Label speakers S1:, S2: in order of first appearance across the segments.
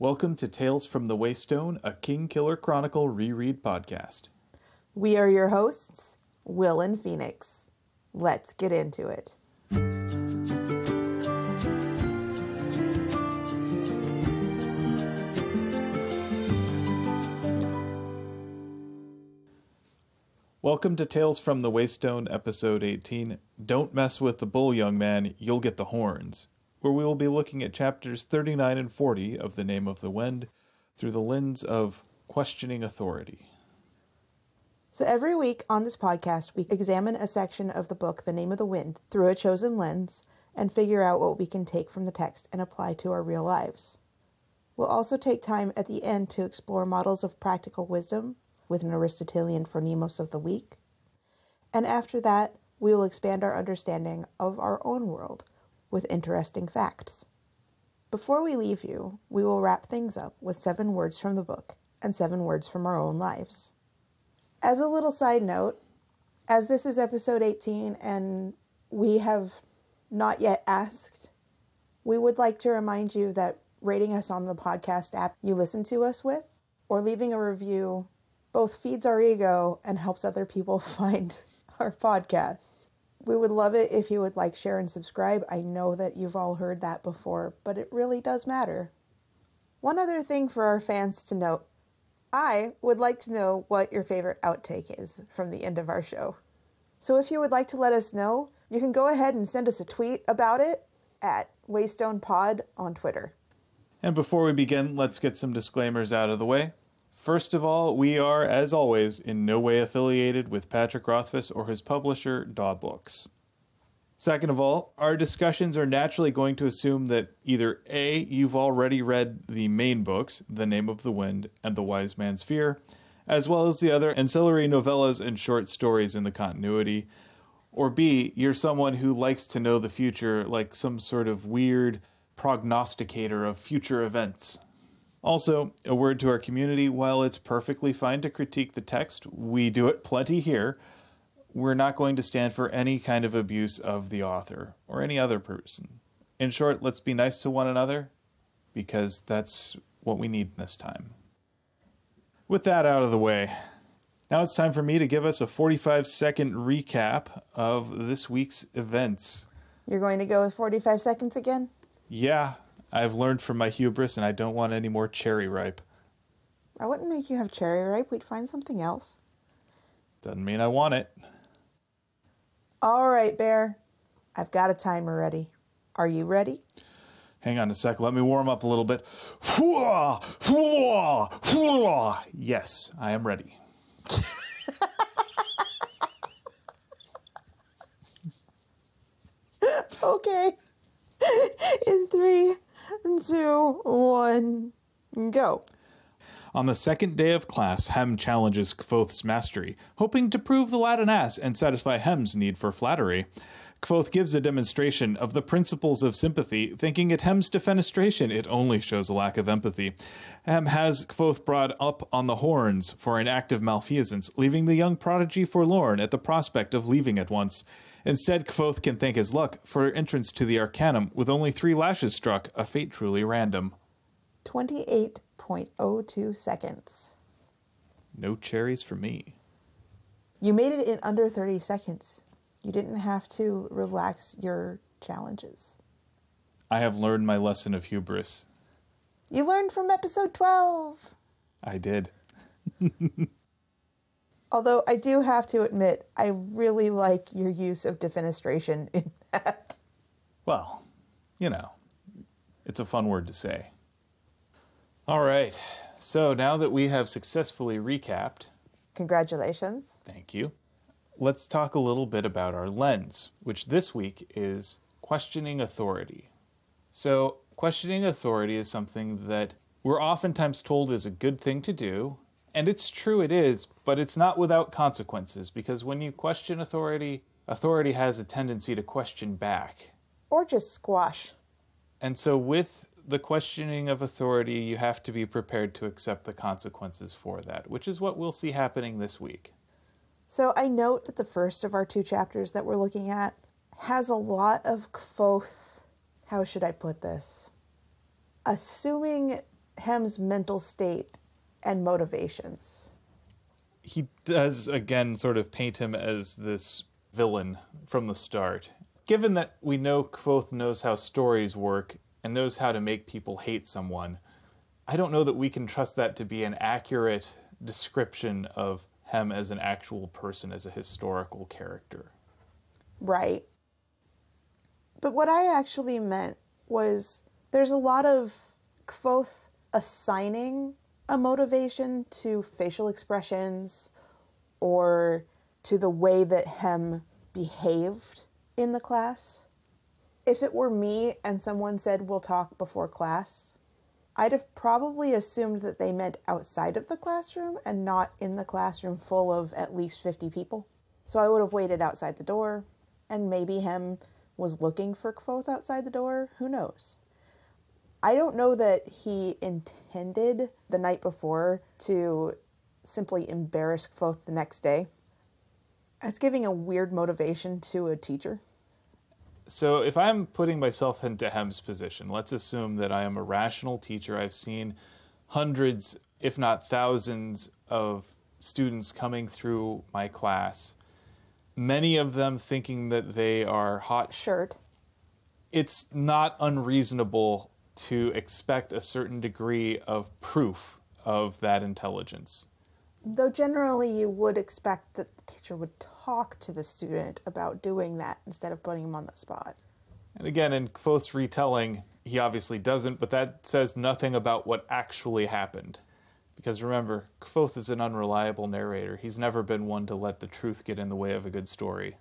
S1: Welcome to Tales from the Waystone, a Kingkiller Chronicle reread podcast.
S2: We are your hosts, Will and Phoenix. Let's get into it.
S1: Welcome to Tales from the Waystone, episode 18. Don't mess with the bull, young man, you'll get the horns, where we will be looking at chapters 39 and 40 of The Name of the Wind through the lens of questioning authority.
S2: So, every week on this podcast, we examine a section of the book, The Name of the Wind, through a chosen lens and figure out what we can take from the text and apply to our real lives. We'll also take time at the end to explore models of practical wisdom with an Aristotelian phronimos of the week. And after that, we will expand our understanding of our own world with interesting facts. Before we leave you, we will wrap things up with seven words from the book and seven words from our own lives. As a little side note, as this is episode 18 and we have not yet asked, we would like to remind you that rating us on the podcast app you listen to us with or leaving a review both feeds our ego and helps other people find our podcast. We would love it if you would like, share, and subscribe. I know that you've all heard that before, but it really does matter. One other thing for our fans to note I would like to know what your favorite outtake is from the end of our show. So if you would like to let us know, you can go ahead and send us a tweet about it at Waystone Pod on Twitter.
S1: And before we begin, let's get some disclaimers out of the way. First of all, we are, as always, in no way affiliated with Patrick Rothfuss or his publisher, Daw Books. Second of all, our discussions are naturally going to assume that either A, you've already read the main books, The Name of the Wind and The Wise Man's Fear, as well as the other ancillary novellas and short stories in the continuity, or B, you're someone who likes to know the future like some sort of weird prognosticator of future events. Also, a word to our community while it's perfectly fine to critique the text, we do it plenty here. We're not going to stand for any kind of abuse of the author or any other person. In short, let's be nice to one another because that's what we need this time. With that out of the way, now it's time for me to give us a 45 second recap of this week's events.
S2: You're going to go with 45 seconds again?
S1: Yeah, I've learned from my hubris and I don't want any more cherry ripe.
S2: I wouldn't make you have cherry ripe. We'd find something else.
S1: Doesn't mean I want it.
S2: All right, Bear. I've got a timer ready. Are you ready?
S1: Hang on a sec. Let me warm up a little bit. Yes, I am ready.
S2: okay. In three, two, one, go.
S1: On the second day of class, Hem challenges Kvothe's mastery, hoping to prove the lad an ass and satisfy Hem's need for flattery. Kvothe gives a demonstration of the principles of sympathy, thinking at Hem's defenestration it only shows a lack of empathy. Hem has Kvothe brought up on the horns for an act of malfeasance, leaving the young prodigy forlorn at the prospect of leaving at once. Instead, Kvothe can thank his luck for entrance to the Arcanum with only three lashes struck, a fate truly random.
S2: 28.02 seconds.
S1: No cherries for me.
S2: You made it in under 30 seconds. You didn't have to relax your challenges.
S1: I have learned my lesson of hubris.
S2: You learned from episode 12.
S1: I did.
S2: Although I do have to admit, I really like your use of defenestration in that.
S1: Well, you know, it's a fun word to say. All right. So now that we have successfully recapped,
S2: Congratulations.
S1: thank you, let's talk a little bit about our lens, which this week is questioning authority. So, questioning authority is something that we're oftentimes told is a good thing to do, and it's true it is, but it's not without consequences because when you question authority, authority has a tendency to question back.
S2: Or just squash.
S1: And so, with the questioning of authority, you have to be prepared to accept the consequences for that, which is what we'll see happening this week.
S2: So I note that the first of our two chapters that we're looking at has a lot of Kvothe. How should I put this? Assuming Hem's mental state and motivations.
S1: He does, again, sort of paint him as this villain from the start. Given that we know Kvothe knows how stories work and knows how to make people hate someone, I don't know that we can trust that to be an accurate description of him as an actual person, as a historical character.
S2: Right. But what I actually meant was there's a lot of Kvothe assigning a motivation to facial expressions or to the way that Hem behaved in the class. If it were me and someone said, We'll talk before class, I'd have probably assumed that they meant outside of the classroom and not in the classroom full of at least 50 people. So I would have waited outside the door, and maybe Hem was looking for Kvothe outside the door. Who knows? I don't know that he intended the night before to simply embarrass Kvothe the next day. That's giving a weird motivation to a teacher.
S1: So, if I'm putting myself into Hem's position, let's assume that I am a rational teacher. I've seen hundreds, if not thousands, of students coming through my class, many of them thinking that they are hot.
S2: Shirt.
S1: It's not unreasonable to expect a certain degree of proof of that intelligence.
S2: Though generally you would expect that the teacher would talk to the student about doing that instead of putting him on the spot.
S1: And again, in Kvothe's retelling, he obviously doesn't, but that says nothing about what actually happened. Because remember, Kvothe is an unreliable narrator. He's never been one to let the truth get in the way of a good story.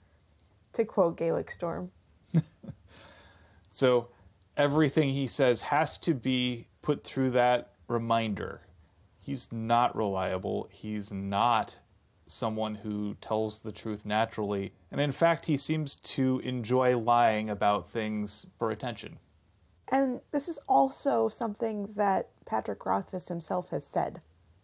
S2: To quote Gaelic Storm.
S1: so everything he says has to be put through that reminder he's not reliable. He's not someone who tells the truth naturally. And in fact, he seems to enjoy lying about things for attention.
S2: And this is also something that Patrick Rothfuss himself has said.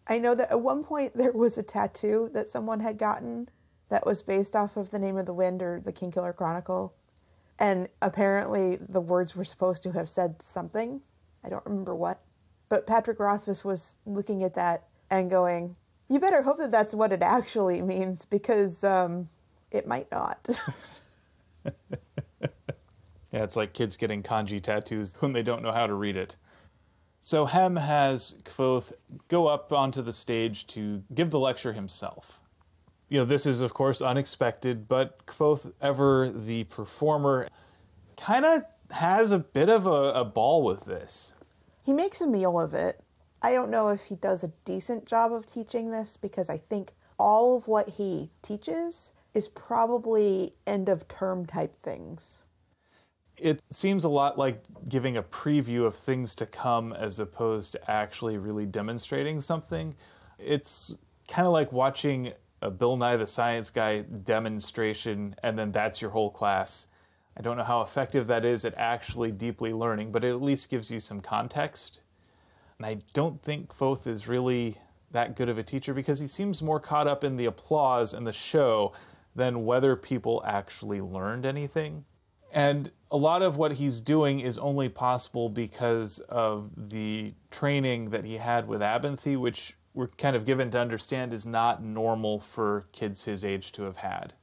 S2: I know that at one point there was a tattoo that someone had gotten that was based off of the name of the wind or the Kingkiller Chronicle. And apparently the words were supposed to have said something. I don't remember what. But Patrick Rothfuss was looking at that and going, "You better hope that that's what it actually means, because um, it might not."
S1: yeah, it's like kids getting kanji tattoos when they don't know how to read it. So Hem has Kvothe go up onto the stage to give the lecture himself. You know, this is of course unexpected, but Kvothe, ever the performer, kind of has a bit of a, a ball with this.
S2: He makes a meal of it. I don't know if he does a decent job of teaching this because I think all of what he teaches is probably end of term type things.
S1: It seems a lot like giving a preview of things to come as opposed to actually really demonstrating something. It's kind of like watching a Bill Nye the Science Guy demonstration and then that's your whole class. I don't know how effective that is at actually deeply learning, but it at least gives you some context. And I don't think Kvothe is really that good of a teacher because he seems more caught up in the applause and the show than whether people actually learned anything. And a lot of what he's doing is only possible because of the training that he had with Abenthy, which we're kind of given to understand is not normal for kids his age to have had.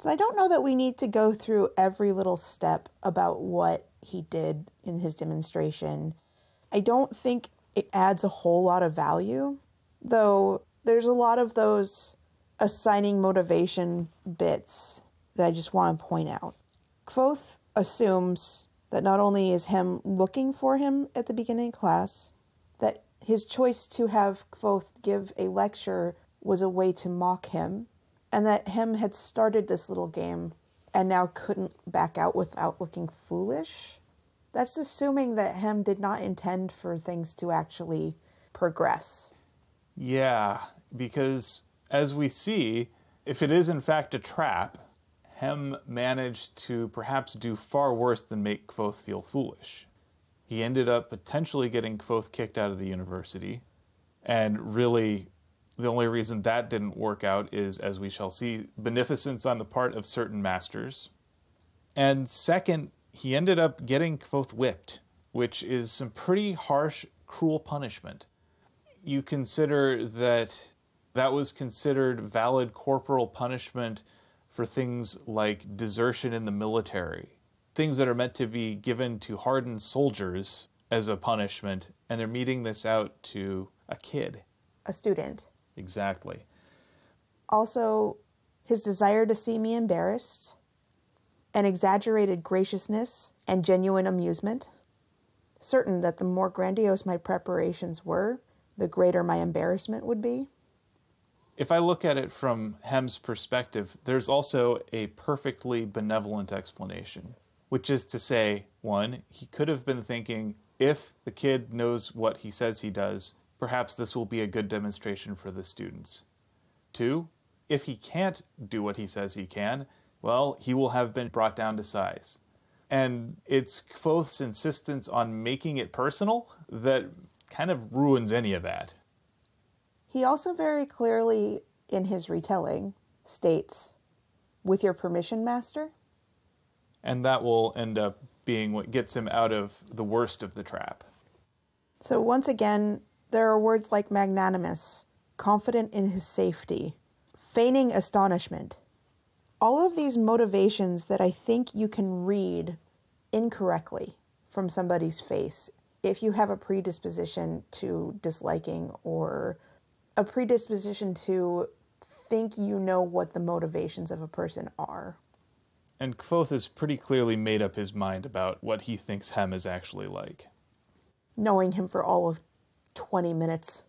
S2: So I don't know that we need to go through every little step about what he did in his demonstration. I don't think it adds a whole lot of value, though there's a lot of those assigning motivation bits that I just want to point out. Kvothe assumes that not only is him looking for him at the beginning of class, his choice to have Kvothe give a lecture was a way to mock him and that Hem had started this little game and now couldn't back out without looking foolish. That's assuming that Hem did not intend for things to actually progress.
S1: Yeah, because as we see, if it is in fact a trap, Hem managed to perhaps do far worse than make Kvothe feel foolish. He ended up potentially getting Kvothe kicked out of the university and really the only reason that didn't work out is, as we shall see, beneficence on the part of certain masters. And second, he ended up getting Kvothe whipped, which is some pretty harsh cruel punishment. You consider that that was considered valid corporal punishment for things like desertion in the military, things that are meant to be given to hardened soldiers as a punishment, and they're meeting this out to a kid.
S2: A student.
S1: Exactly.
S2: Also, his desire to see me embarrassed, an exaggerated graciousness and genuine amusement, certain that the more grandiose my preparations were, the greater my embarrassment would be.
S1: If I look at it from Hem's perspective, there's also a perfectly benevolent explanation, which is to say, one, he could have been thinking, if the kid knows what he says he does, perhaps this will be a good demonstration for the students. Two, if he can't do what he says he can, well, he will have been brought down to size. And it's Kvothe's insistence on making it personal that kind of ruins any of that.
S2: He also very clearly, in his retelling, states, with your permission, master?
S1: And that will end up being what gets him out of the worst of the trap.
S2: So, once again, there are words like magnanimous, confident in his safety, feigning astonishment. All of these motivations that I think you can read incorrectly from somebody's face if you have a predisposition to disliking or a predisposition to think you know what the motivations of a person are.
S1: And Kvothe has pretty clearly made up his mind about what he thinks Hem is actually like.
S2: Knowing him for all of 20 minutes.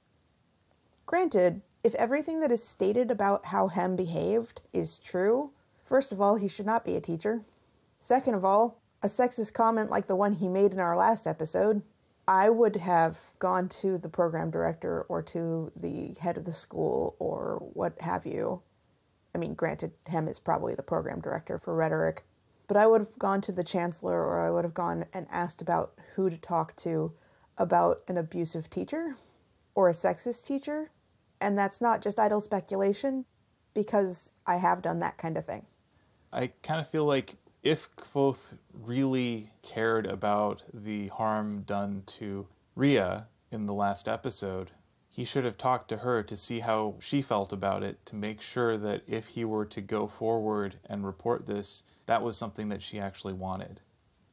S2: Granted, if everything that is stated about how Hem behaved is true, first of all, he should not be a teacher. Second of all, a sexist comment like the one he made in our last episode I would have gone to the program director or to the head of the school or what have you. I mean, granted, Hem is probably the program director for rhetoric, but I would have gone to the chancellor or I would have gone and asked about who to talk to about an abusive teacher or a sexist teacher. And that's not just idle speculation because I have done that kind of thing.
S1: I kind of feel like if Kvothe really cared about the harm done to Ria in the last episode, he should have talked to her to see how she felt about it, to make sure that if he were to go forward and report this, that was something that she actually wanted.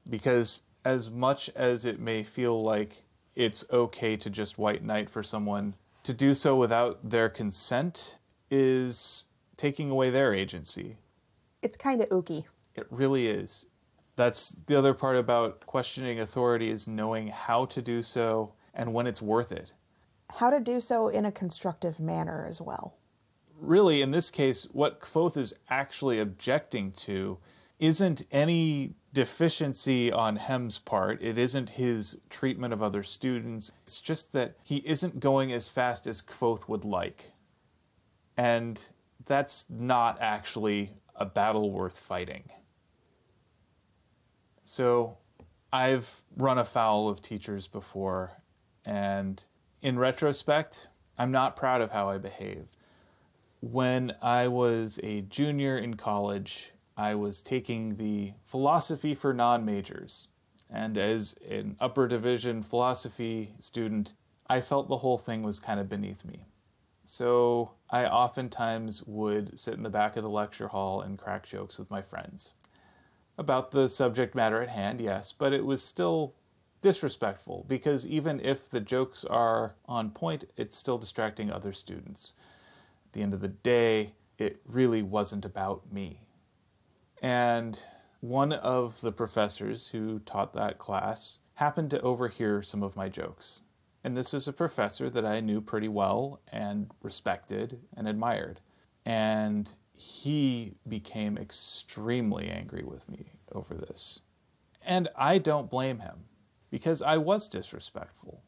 S1: Because as much as it may feel like it's okay to just white knight for someone, to do so without their consent is taking away their agency.
S2: It's kind of ooky.
S1: It really is. That's the other part about questioning authority is knowing how to do so and when it's worth it.
S2: How to do so in a constructive manner as well.
S1: Really, in this case, what Kvothe is actually objecting to isn't any deficiency on Hem's part. It isn't his treatment of other students. It's just that he isn't going as fast as Kvothe would like. And that's not actually a battle worth fighting. So I've run afoul of teachers before, and in retrospect, I'm not proud of how I behaved. When I was a junior in college, I was taking the philosophy for non majors. And as an upper division philosophy student, I felt the whole thing was kind of beneath me. So I oftentimes would sit in the back of the lecture hall and crack jokes with my friends about the subject matter at hand, yes, but it was still disrespectful because even if the jokes are on point, it's still distracting other students. At the end of the day, it really wasn't about me. And one of the professors who taught that class happened to overhear some of my jokes. And this was a professor that I knew pretty well and respected and admired. And he became extremely angry with me over this. And I don't blame him because I was disrespectful.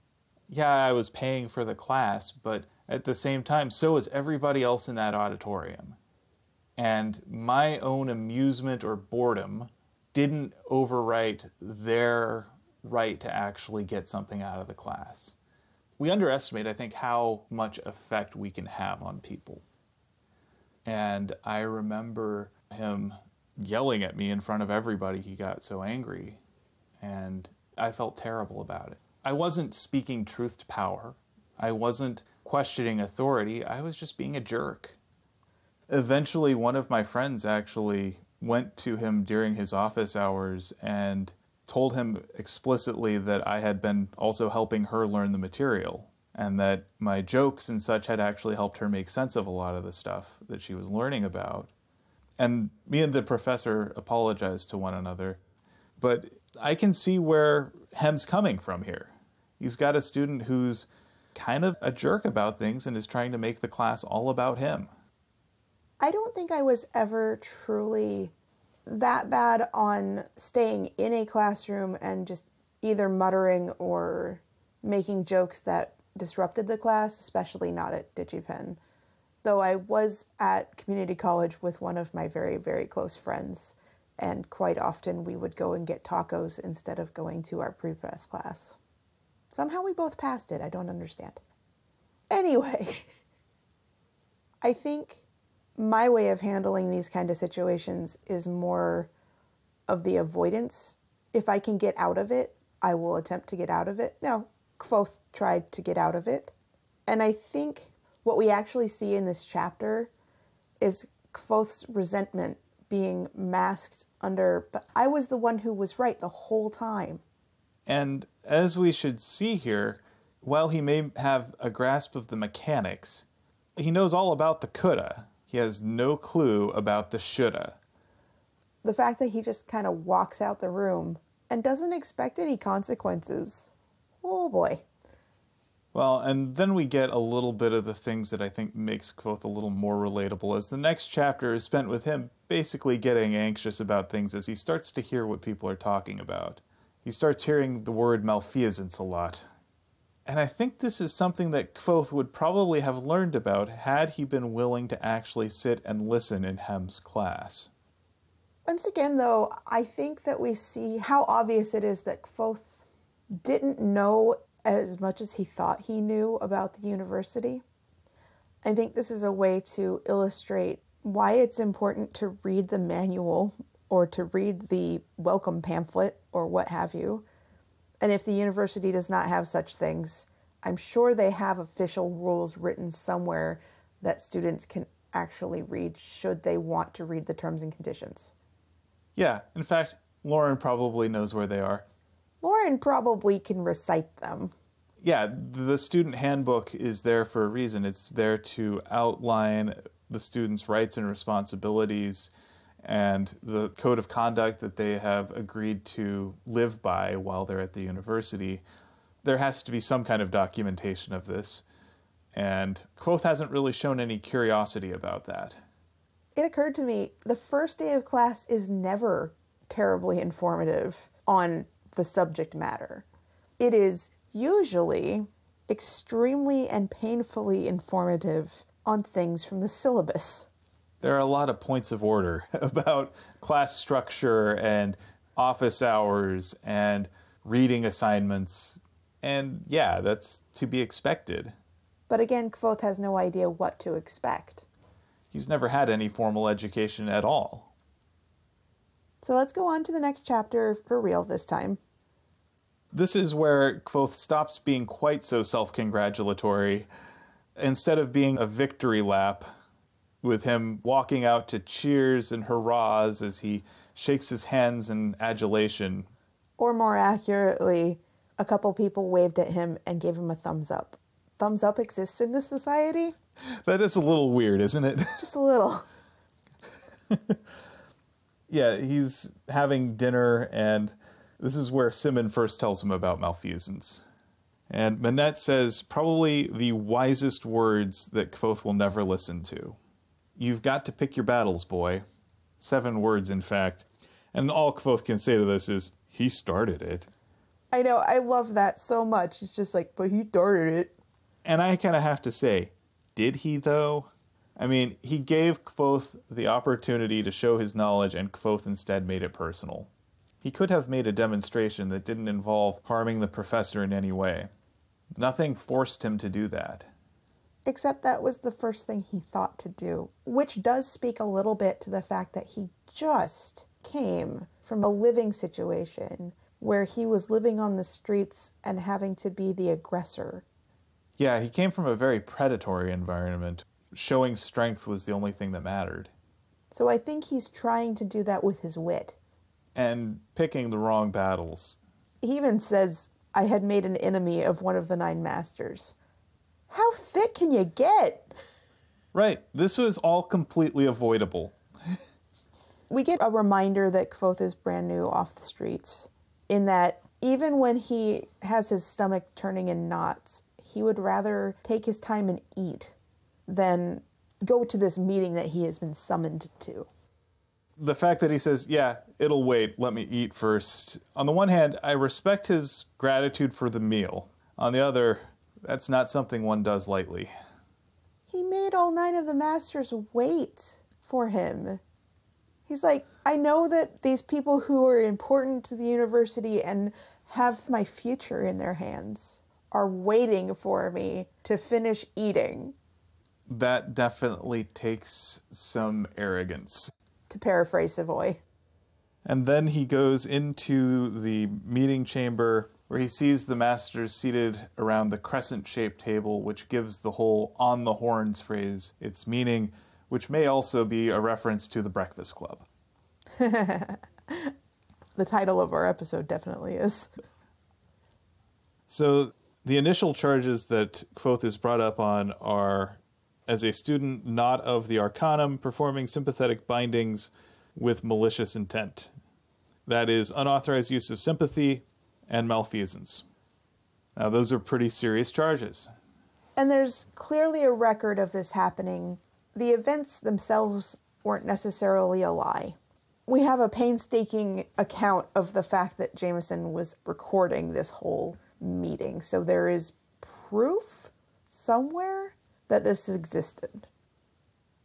S1: Yeah, I was paying for the class, but at the same time, so was everybody else in that auditorium. And my own amusement or boredom didn't overwrite their right to actually get something out of the class. We underestimate, I think, how much effect we can have on people. And I remember him yelling at me in front of everybody. He got so angry. And I felt terrible about it. I wasn't speaking truth to power. I wasn't questioning authority. I was just being a jerk. Eventually, one of my friends actually went to him during his office hours and told him explicitly that I had been also helping her learn the material and that my jokes and such had actually helped her make sense of a lot of the stuff that she was learning about. And me and the professor apologized to one another. But I can see where Hem's coming from here. He's got a student who's kind of a jerk about things and is trying to make the class all about him.
S2: I don't think I was ever truly that bad on staying in a classroom and just either muttering or making jokes that disrupted the class, especially not at DigiPen. Though I was at community college with one of my very, very close friends, and quite often we would go and get tacos instead of going to our pre press class. Somehow we both passed it. I don't understand. Anyway, I think my way of handling these kind of situations is more of the avoidance. If I can get out of it, I will attempt to get out of it. Now, Kvothe tried to get out of it. And I think what we actually see in this chapter is Kvothe's resentment being masked under, but I was the one who was right the whole time.
S1: And as we should see here, while he may have a grasp of the mechanics, he knows all about the coulda. He has no clue about the shoulda.
S2: The fact that he just kind of walks out the room and doesn't expect any consequences. Oh boy.
S1: Well, and then we get a little bit of the things that I think makes Kvothe a little more relatable, as the next chapter is spent with him basically getting anxious about things as he starts to hear what people are talking about. He starts hearing the word malfeasance a lot. And I think this is something that Kvothe would probably have learned about had he been willing to actually sit and listen in Hem's class.
S2: Once again, though, I think that we see how obvious it is that Kvothe didn't know as much as he thought he knew about the university. I think this is a way to illustrate why it's important to read the manual or to read the welcome pamphlet or what have you. And if the university does not have such things, I'm sure they have official rules written somewhere that students can actually read should they want to read the terms and conditions.
S1: Yeah, in fact, Lorren probably knows where they are.
S2: Lorren probably can recite them.
S1: Yeah, the student handbook is there for a reason. It's there to outline the students' rights and responsibilities and the code of conduct that they have agreed to live by while they're at the university. There has to be some kind of documentation of this, and Kvothe hasn't really shown any curiosity about that.
S2: It occurred to me the first day of class is never terribly informative on the subject matter. It is usually extremely and painfully informative on things from the syllabus.
S1: There are a lot of points of order about class structure and office hours and reading assignments. And yeah, that's to be expected.
S2: But again, Kvothe has no idea what to expect.
S1: He's never had any formal education at all.
S2: So let's go on to the next chapter for real this time.
S1: This is where Kvothe stops being quite so self congratulatory. Instead of being a victory lap, with him walking out to cheers and hurrahs as he shakes his hands in adulation.
S2: Or more accurately, a couple people waved at him and gave him a thumbs up. Thumbs up exists in this society?
S1: That is a little weird, isn't it?
S2: Just a little.
S1: yeah, he's having dinner and this is where Simmon first tells him about malfeasance. And Manette says probably the wisest words that Kvothe will never listen to. You've got to pick your battles, boy. Seven words, in fact. And all Kvothe can say to this is, he started it.
S2: I know, I love that so much. It's just like, but he started it.
S1: And I kind of have to say, did he though? I mean, he gave Kvothe the opportunity to show his knowledge, and Kvothe instead made it personal. He could have made a demonstration that didn't involve harming the professor in any way. Nothing forced him to do that.
S2: Except that was the first thing he thought to do, which does speak a little bit to the fact that he just came from a living situation where he was living on the streets and having to be the aggressor.
S1: Yeah, he came from a very predatory environment. Showing strength was the only thing that mattered.
S2: So I think he's trying to do that with his wit.
S1: And picking the wrong battles.
S2: He even says, I had made an enemy of one of the nine masters. How thick can you get?
S1: Right. This was all completely avoidable.
S2: we get a reminder that Kvothe is brand new off the streets, in that even when he has his stomach turning in knots, he would rather take his time and eat than go to this meeting that he has been summoned to.
S1: The fact that he says, Yeah, it'll wait, let me eat first. On the one hand, I respect his gratitude for the meal. On the other, that's not something one does lightly.
S2: He made all nine of the masters wait for him. He's like, I know that these people who are important to the university and have my future in their hands are waiting for me to finish eating.
S1: That definitely takes some arrogance.
S2: To paraphrase Savoy.
S1: And then he goes into the meeting chamber where he sees the masters seated around the crescent shaped table, which gives the whole on the horns phrase its meaning which may also be a reference to the Breakfast Club.
S2: the title of our episode definitely is.
S1: So, the initial charges that Kvothe is brought up on are as a student not of the Arcanum, performing sympathetic bindings with malicious intent. That is, unauthorized use of sympathy and malfeasance. Now, those are pretty serious charges.
S2: And there's clearly a record of this happening the events themselves weren't necessarily a lie. We have a painstaking account of the fact that Jamison was recording this whole meeting, so there is proof somewhere that this existed.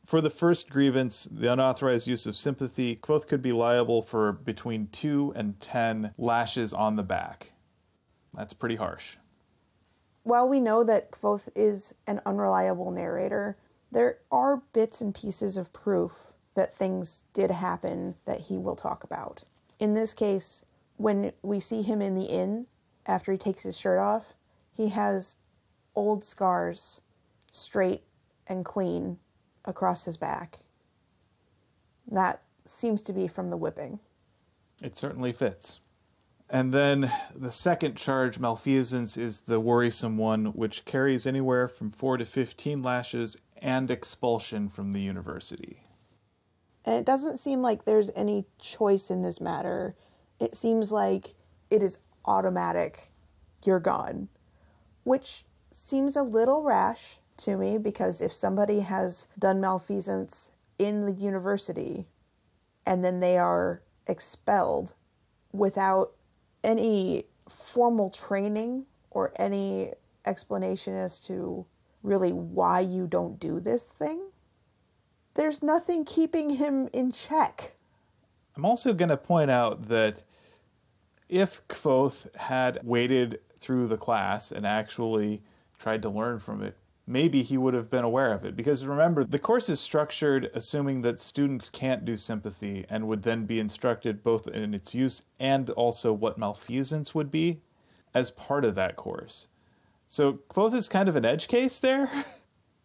S1: For the first grievance, the unauthorized use of sympathy, Kvothe could be liable for between two and ten lashes on the back. That's pretty harsh.
S2: While we know that Kvothe is an unreliable narrator, there are bits and pieces of proof that things did happen that he will talk about. In this case, when we see him in the inn after he takes his shirt off, he has old scars, straight and clean, across his back. That seems to be from the whipping.
S1: It certainly fits. And then the second charge, malfeasance, is the worrisome one, which carries anywhere from 4 to 15 lashes and expulsion from the university.
S2: And it doesn't seem like there's any choice in this matter. It seems like it is automatic. You're gone. Which seems a little rash to me because if somebody has done malfeasance in the university and then they are expelled without any formal training or any explanation as to really why you don't do this thing, there's nothing keeping him in check.
S1: I'm also going to point out that if Kvothe had waited through the class and actually tried to learn from it, maybe he would have been aware of it. Because remember, the course is structured assuming that students can't do sympathy and would then be instructed both in its use and also what malfeasance would be as part of that course. So Kvothe is kind of an edge case there.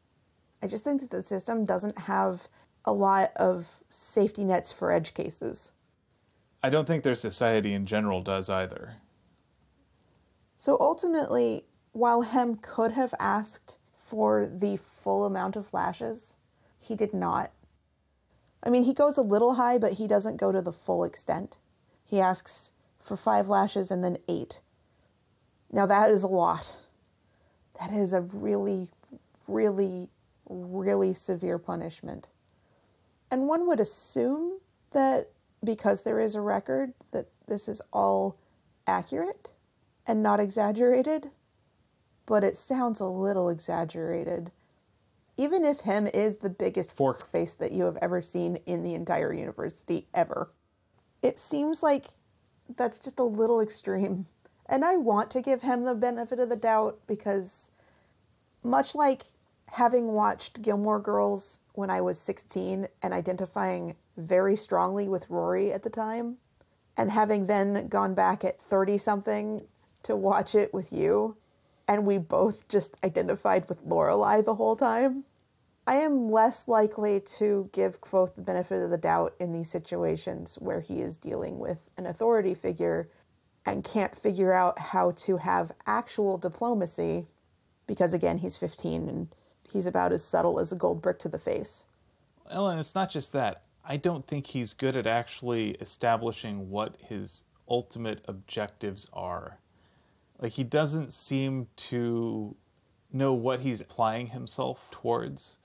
S2: I just think that the system doesn't have a lot of safety nets for edge cases.
S1: I don't think their society in general does either.
S2: So ultimately, while Hem could have asked for the full amount of lashes, he did not. I mean, he goes a little high, but he doesn't go to the full extent. He asks for five lashes and then eight. Now, that is a lot that is a really, really, really severe punishment. And one would assume that because there is a record, that this is all accurate and not exaggerated, but it sounds a little exaggerated. Even if him is the biggest fork face that you have ever seen in the entire university ever, it seems like that's just a little extreme. And I want to give him the benefit of the doubt because, much like having watched Gilmore Girls when I was 16 and identifying very strongly with Rory at the time, and having then gone back at 30 something to watch it with you, and we both just identified with Lorelai the whole time, I am less likely to give Kvothe the benefit of the doubt in these situations where he is dealing with an authority figure and can't figure out how to have actual diplomacy because, again, he's 15 and he's about as subtle as a gold brick to the face.
S1: Ellen, it's not just that. I don't think he's good at actually establishing what his ultimate objectives are. Like, he doesn't seem to know what he's applying himself towards.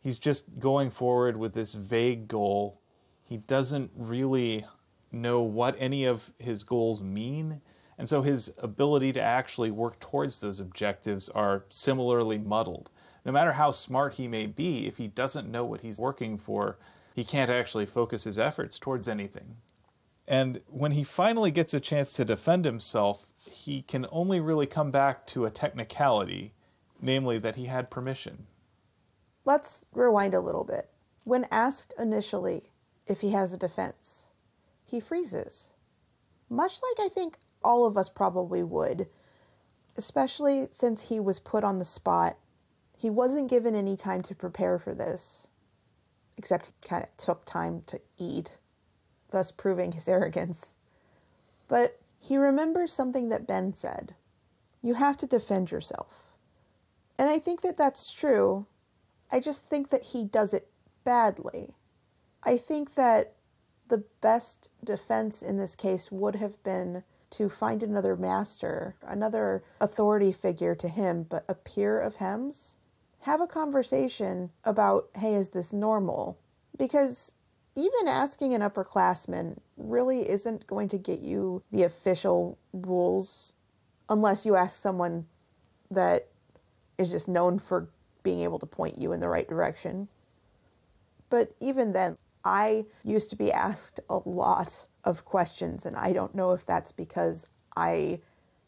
S1: He's just going forward with this vague goal. He doesn't really know what any of his goals mean. And so his ability to actually work towards those objectives are similarly muddled. No matter how smart he may be, if he doesn't know what he's working for, he can't actually focus his efforts towards anything. And when he finally gets a chance to defend himself, he can only really come back to a technicality, namely that he had permission.
S2: Let's rewind a little bit. When asked initially if he has a defense, he freezes. Much like I think all of us probably would, especially since he was put on the spot. He wasn't given any time to prepare for this except he kind of took time to eat, thus proving his arrogance. But he remembers something that Ben said you have to defend yourself. And I think that that's true. I just think that he does it badly. I think that the best defense in this case would have been to find another master, another authority figure to him, but a peer of Hem's have a conversation about, hey, is this normal? Because even asking an upperclassman really isn't going to get you the official rules unless you ask someone that is just known for being able to point you in the right direction. But even then, I used to be asked a lot of questions and I don't know if that's because I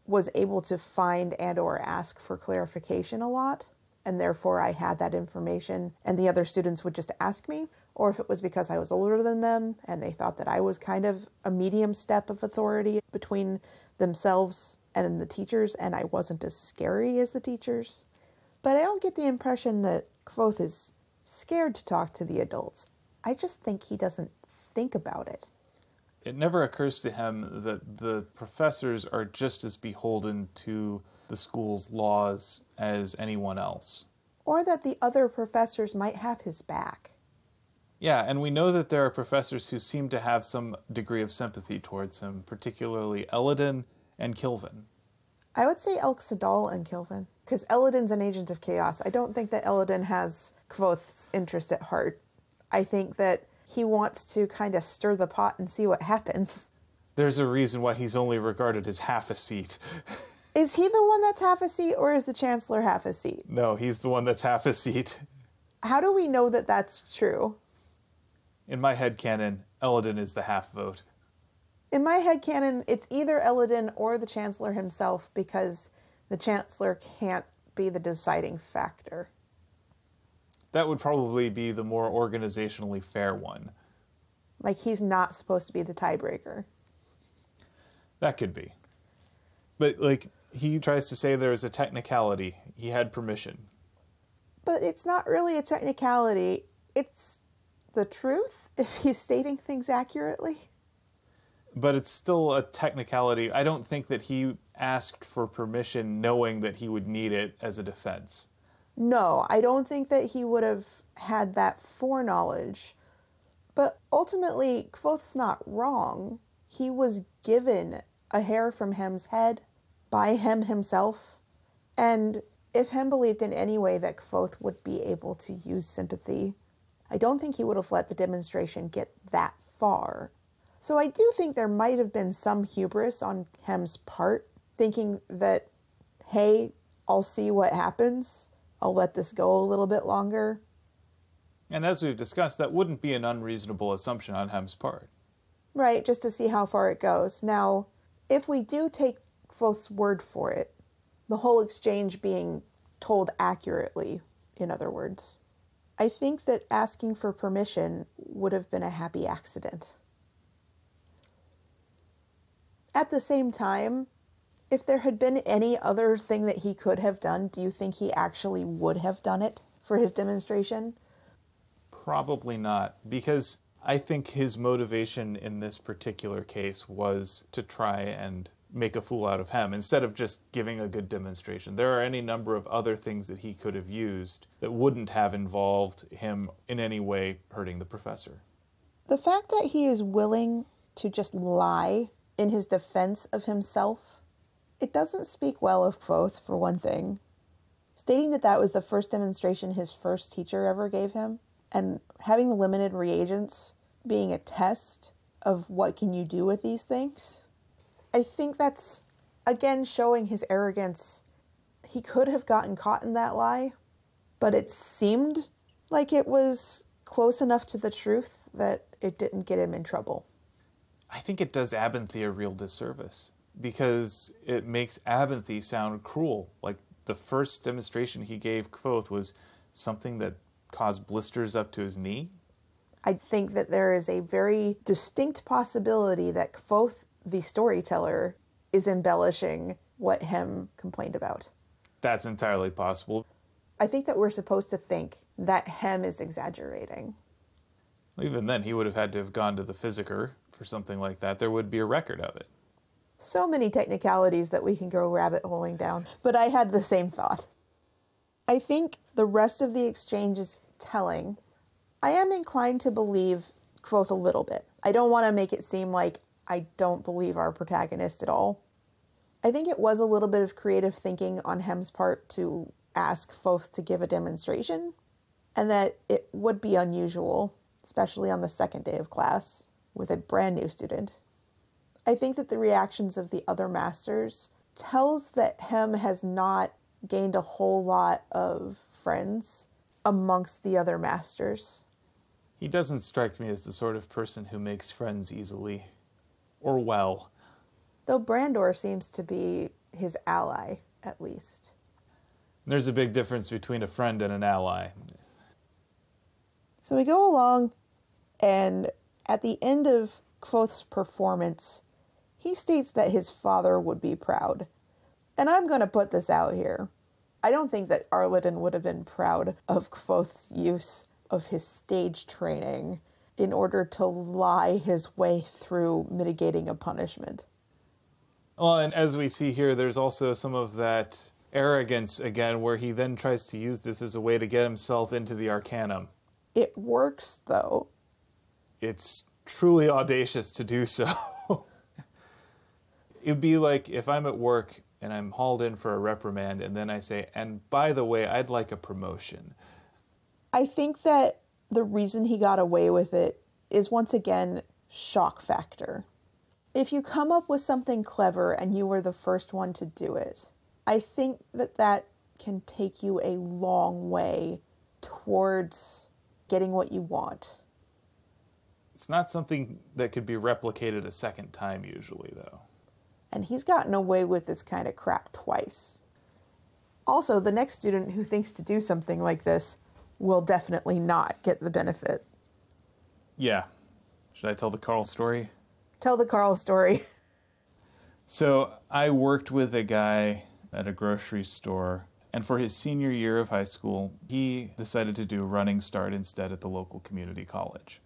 S2: was able to find and or ask for clarification a lot and therefore I had that information and the other students would just ask me, or if it was because I was older than them and they thought that I was kind of a medium step of authority between themselves and the teachers and I wasn't as scary as the teachers. But I don't get the impression that Kvothe is scared to talk to the adults. I just think he doesn't think about it.
S1: It never occurs to him that the professors are just as beholden to the school's laws as anyone else.
S2: Or that the other professors might have his back.
S1: Yeah, and we know that there are professors who seem to have some degree of sympathy towards him, particularly Elodin and Kilvin.
S2: I would say Elxa Dal and Kilvin, because Elodin's an agent of chaos. I don't think that Elodin has Kvothe's interest at heart. I think that he wants to kind of stir the pot and see what happens.
S1: There's a reason why he's only regarded as half a seat.
S2: Is he the one that's half a seat, or is the chancellor half a seat?
S1: No, he's the one that's half a seat.
S2: How do we know that that's true?
S1: In my head canon, Elodin is the half vote.
S2: In my head canon, it's either Elodin or the chancellor himself because the chancellor can't be the deciding factor.
S1: That would probably be the more organizationally fair one.
S2: Like he's not supposed to be the tiebreaker.
S1: That could be. But like he tries to say there is a technicality. He had permission.
S2: But it's not really a technicality. It's the truth if he's stating things accurately.
S1: But it's still a technicality. I don't think that he asked for permission knowing that he would need it as a defense.
S2: No, I don't think that he would have had that foreknowledge. But ultimately, Kvothe's not wrong. He was given a hair from Hem's head by Hem himself. And if Hem believed in any way that Kvothe would be able to use sympathy, I don't think he would have let the demonstration get that far. So I do think there might have been some hubris on Hem's part, thinking that, hey, I'll see what happens. I'll let this go a little bit longer.
S1: And as we've discussed, that wouldn't be an unreasonable assumption on Hem's part.
S2: Right, just to see how far it goes. Now, if we do take Kvothe's word for it, the whole exchange being told accurately, in other words, I think that asking for permission would have been a happy accident. At the same time, if there had been any other thing that he could have done, do you think he actually would have done it for his demonstration?
S1: Probably not, because I think his motivation in this particular case was to try and make a fool out of him instead of just giving a good demonstration. There are any number of other things that he could have used that wouldn't have involved him in any way hurting the professor.
S2: The fact that he is willing to just lie in his defense of himself, it doesn't speak well of Kvothe, for one thing. Stating that that was the first demonstration his first teacher ever gave him, and having the limited reagents being a test of what can you do with these things I think that's again showing his arrogance. He could have gotten caught in that lie, but it seemed like it was close enough to the truth that it didn't get him in trouble.
S1: I think it does Abenthy a real disservice because it makes Abenthy sound cruel. Like the first demonstration he gave Kvothe was something that caused blisters up to his knee.
S2: I think that there is a very distinct possibility that Kvothe the storyteller is embellishing what Hemme complained about.
S1: That's entirely possible.
S2: I think that we're supposed to think that Hemme is exaggerating.
S1: Even then, he would have had to have gone to the Physicker for something like that. There would be a record of it.
S2: So many technicalities that we can go rabbit holing down, but I had the same thought. I think the rest of the exchange is telling. I am inclined to believe Kvothe a little bit. I don't want to make it seem like I don't believe our protagonist at all. I think it was a little bit of creative thinking on Hemme's part to ask Kvothe to give a demonstration, and that it would be unusual, especially on the second day of class, with a brand new student. I think that the reactions of the other masters tells that Hemme has not gained a whole lot of friends amongst the other masters.
S1: He doesn't strike me as the sort of person who makes friends easily or well.
S2: Though Brandeur seems to be his ally, at least.
S1: There's a big difference between a friend and an ally.
S2: So we go along, and at the end of Kvothe's performance, he states that his father would be proud. And I'm going to put this out here. I don't think that Arliden would have been proud of Kvothe's use of his stage training in order to lie his way through mitigating a punishment.
S1: Well, and as we see here, there's also some of that arrogance again, where he then tries to use this as a way to get himself into the Arcanum.
S2: It works, though.
S1: It's truly audacious to do so. It'd be like if I'm at work and I'm hauled in for a reprimand, and then I say, and by the way, I'd like a promotion.
S2: I think that the reason he got away with it is once again shock factor. If you come up with something clever and you were the first one to do it, I think that that can take you a long way towards getting what you want.
S1: It's not something that could be replicated a second time, usually, though.
S2: And he's gotten away with this kind of crap twice. Also, the next student who thinks to do something like this will definitely not get the benefit.
S1: Yeah. Should I tell the Carl story?
S2: Tell the Carl story.
S1: So I worked with a guy at a grocery store, and for his senior year of high school, he decided to do a running start instead at the local community college.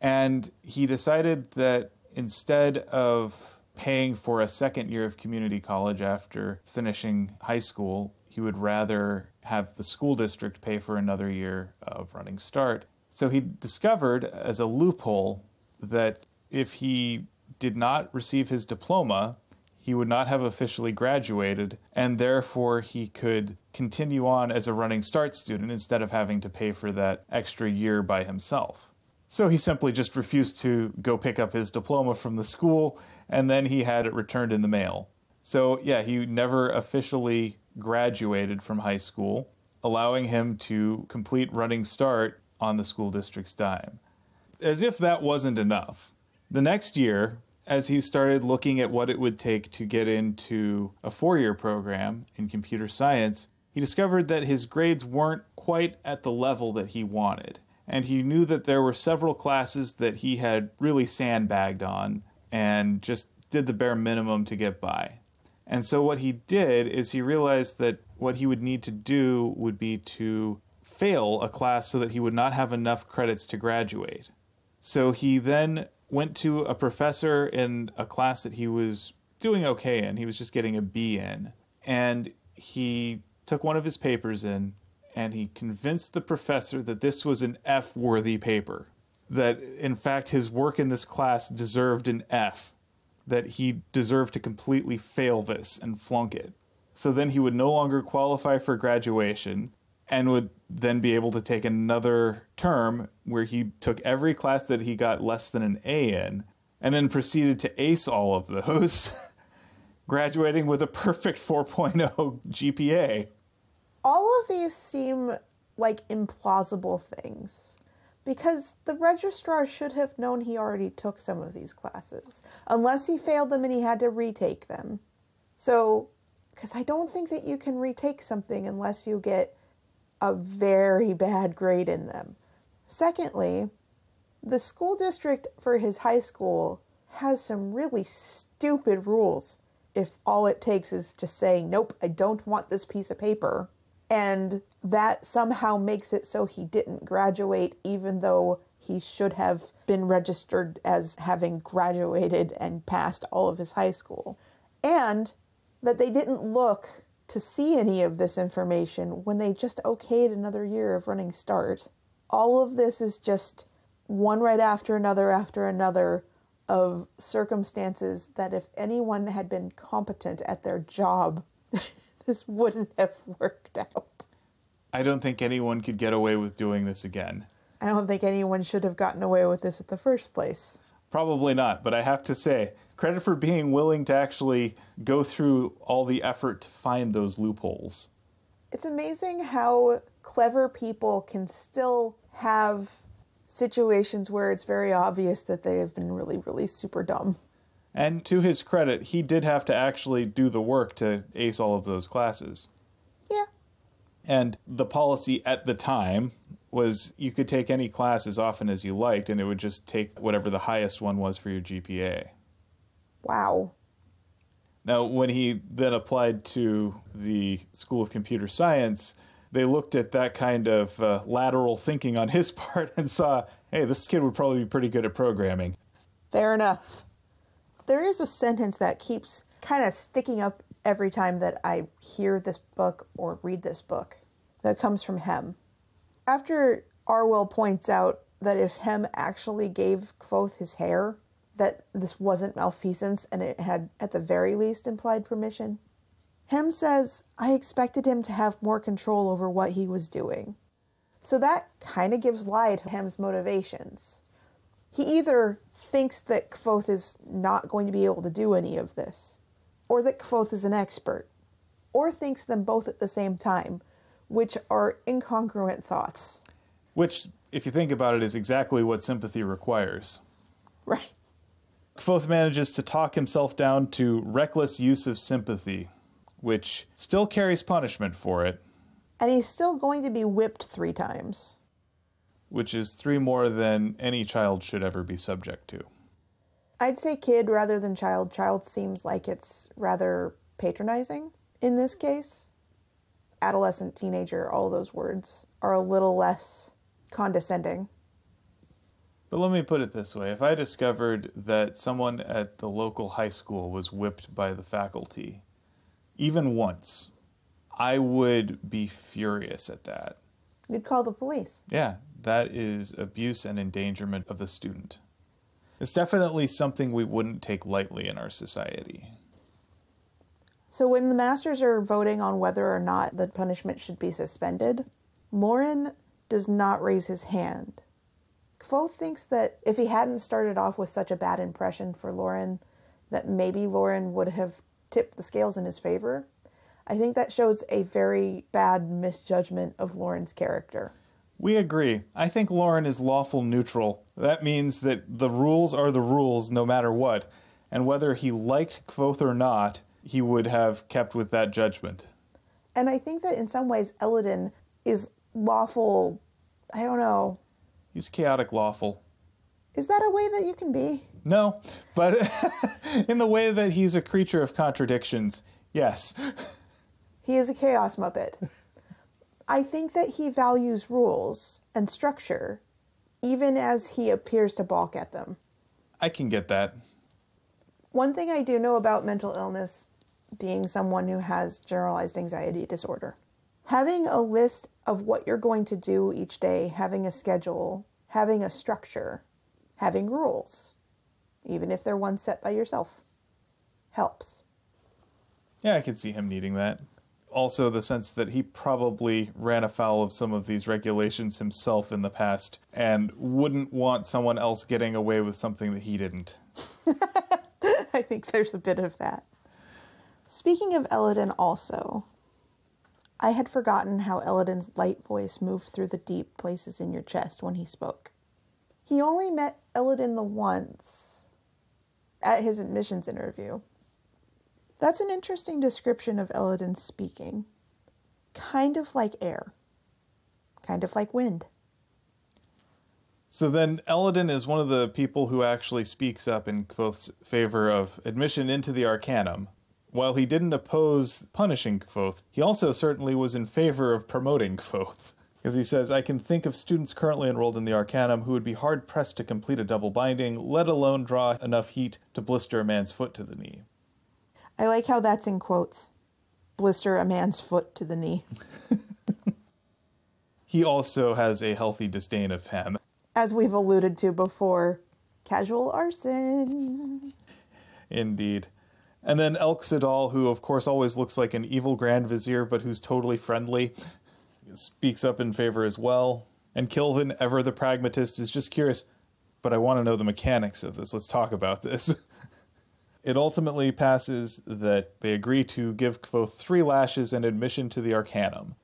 S1: And he decided that instead of paying for a second year of community college after finishing high school, he would rather have the school district pay for another year of running start. So he discovered as a loophole that if he did not receive his diploma, he would not have officially graduated, and therefore he could continue on as a running start student instead of having to pay for that extra year by himself. So he simply just refused to go pick up his diploma from the school, and then he had it returned in the mail. So, yeah, he never officially graduated from high school, allowing him to complete running start on the school district's dime. As if that wasn't enough, the next year, as he started looking at what it would take to get into a four year program in computer science, he discovered that his grades weren't quite at the level that he wanted. And he knew that there were several classes that he had really sandbagged on and just did the bare minimum to get by. And so what he did is he realized that what he would need to do would be to fail a class so that he would not have enough credits to graduate. So he then went to a professor in a class that he was doing okay in. He was just getting a B in. And he took one of his papers in and he convinced the professor that this was an F worthy paper. That in fact his work in this class deserved an F that he deserved to completely fail this and flunk it. So then he would no longer qualify for graduation and would then be able to take another term where he took every class that he got less than an A in and then proceeded to ace all of those, graduating with a perfect 4.0 GPA.
S2: All of these seem like implausible things because the registrar should have known he already took some of these classes, unless he failed them and he had to retake them. So, because I don't think that you can retake something unless you get a very bad grade in them. Secondly, the school district for his high school has some really stupid rules if all it takes is just saying, nope, I don't want this piece of paper and that somehow makes it so he didn't graduate, even though he should have been registered as having graduated and passed all of his high school. And that they didn't look to see any of this information when they just okayed another year of running start. All of this is just one right after another after another of circumstances that if anyone had been competent at their job, this wouldn't have worked out.
S1: I don't think anyone could get away with doing this again.
S2: I don't think anyone should have gotten away with this at the first place.
S1: Probably not, but I have to say, credit for being willing to actually go through all the effort to find those loopholes.
S2: It's amazing how clever people can still have situations where it's very obvious that they have been really, really super dumb.
S1: And to his credit, he did have to actually do the work to ace all of those classes.
S2: Yeah.
S1: And the policy at the time was you could take any class as often as you liked, and it would just take whatever the highest one was for your GPA.
S2: Wow.
S1: Now, when he then applied to the School of Computer Science, they looked at that kind of uh, lateral thinking on his part and saw, hey, this kid would probably be pretty good at programming.
S2: Fair enough. There is a sentence that keeps kind of sticking up every time that I hear this book or read this book that comes from Hemme. After Arwyl points out that if Hemme actually gave Kvothe his hair, that this wasn't malfeasance and it had at the very least implied permission. Hemme says, I expected him to have more control over what he was doing. So that kind of gives lie to Hemme's motivations he either thinks that Kvothe is not going to be able to do any of this, or that Kvothe is an expert, or thinks them both at the same time, which are incongruent thoughts.
S1: Which, if you think about it, is exactly what sympathy requires.
S2: Right.
S1: Kvothe manages to talk himself down to reckless use of sympathy, which still carries punishment for it.
S2: And he's still going to be whipped three times
S1: which is three more than any child should ever be subject to.
S2: I'd say kid rather than child. Child seems like it's rather patronizing in this case. Adolescent, teenager, all those words are a little less condescending.
S1: But let me put it this way if I discovered that someone at the local high school was whipped by the faculty, even once, I would be furious at that.
S2: You'd call the police.
S1: Yeah, that is abuse and endangerment of the student. It's definitely something we wouldn't take lightly in our society.
S2: So, when the masters are voting on whether or not the punishment should be suspended, Lorren does not raise his hand. Kvothe thinks that if he hadn't started off with such a bad impression for Lorren, that maybe Lorren would have tipped the scales in his favor. I think that shows a very bad misjudgment of Lorren's character.
S1: We agree. I think Lorren is lawful neutral. That means that the rules are the rules no matter what, and whether he liked Kvothe or not, he would have kept with that judgment.
S2: And I think that in some ways, Elodin is lawful. I don't know.
S1: He's chaotic lawful.
S2: Is that a way that you can be?
S1: No, but in the way that he's a creature of contradictions, yes.
S2: He is a chaos muppet. I think that he values rules and structure, even as he appears to balk at them.
S1: I can get that.
S2: One thing I do know about mental illness being someone who has generalized anxiety disorder. Having a list of what you're going to do each day, having a schedule, having a structure, having rules, even if they're ones set by yourself, helps.
S1: Yeah, I could see him needing that. Also, the sense that he probably ran afoul of some of these regulations himself in the past and wouldn't want someone else getting away with something that he didn't.
S2: I think there's a bit of that. Speaking of Elodin, also, I had forgotten how Elodin's light voice moved through the deep places in your chest when he spoke. He only met Elodin the once at his admissions interview. That's an interesting description of Elodin speaking. Kind of like air, kind of like wind.
S1: So then Elodin is one of the people who actually speaks up in Kvothe's favor of admission into the Arcanum. While he didn't oppose punishing Kvothe, he also certainly was in favor of promoting Kvothe. Because he says, I can think of students currently enrolled in the Arcanum who would be hard pressed to complete a double binding, let alone draw enough heat to blister a man's foot to the knee.
S2: I like how that's in quotes. Blister a man's foot to the knee.
S1: He also has a healthy disdain of him.
S2: As we've alluded to before, casual arson.
S1: Indeed. And then Elxa Dal, who of course always looks like an evil Grand Vizier, but who's totally friendly, speaks up in favor as well. And Kilvin, ever the pragmatist, is just curious, but I want to know the mechanics of this. Let's talk about this. it ultimately passes that they agree to give Kvothe three lashes and admission to the Arcanum.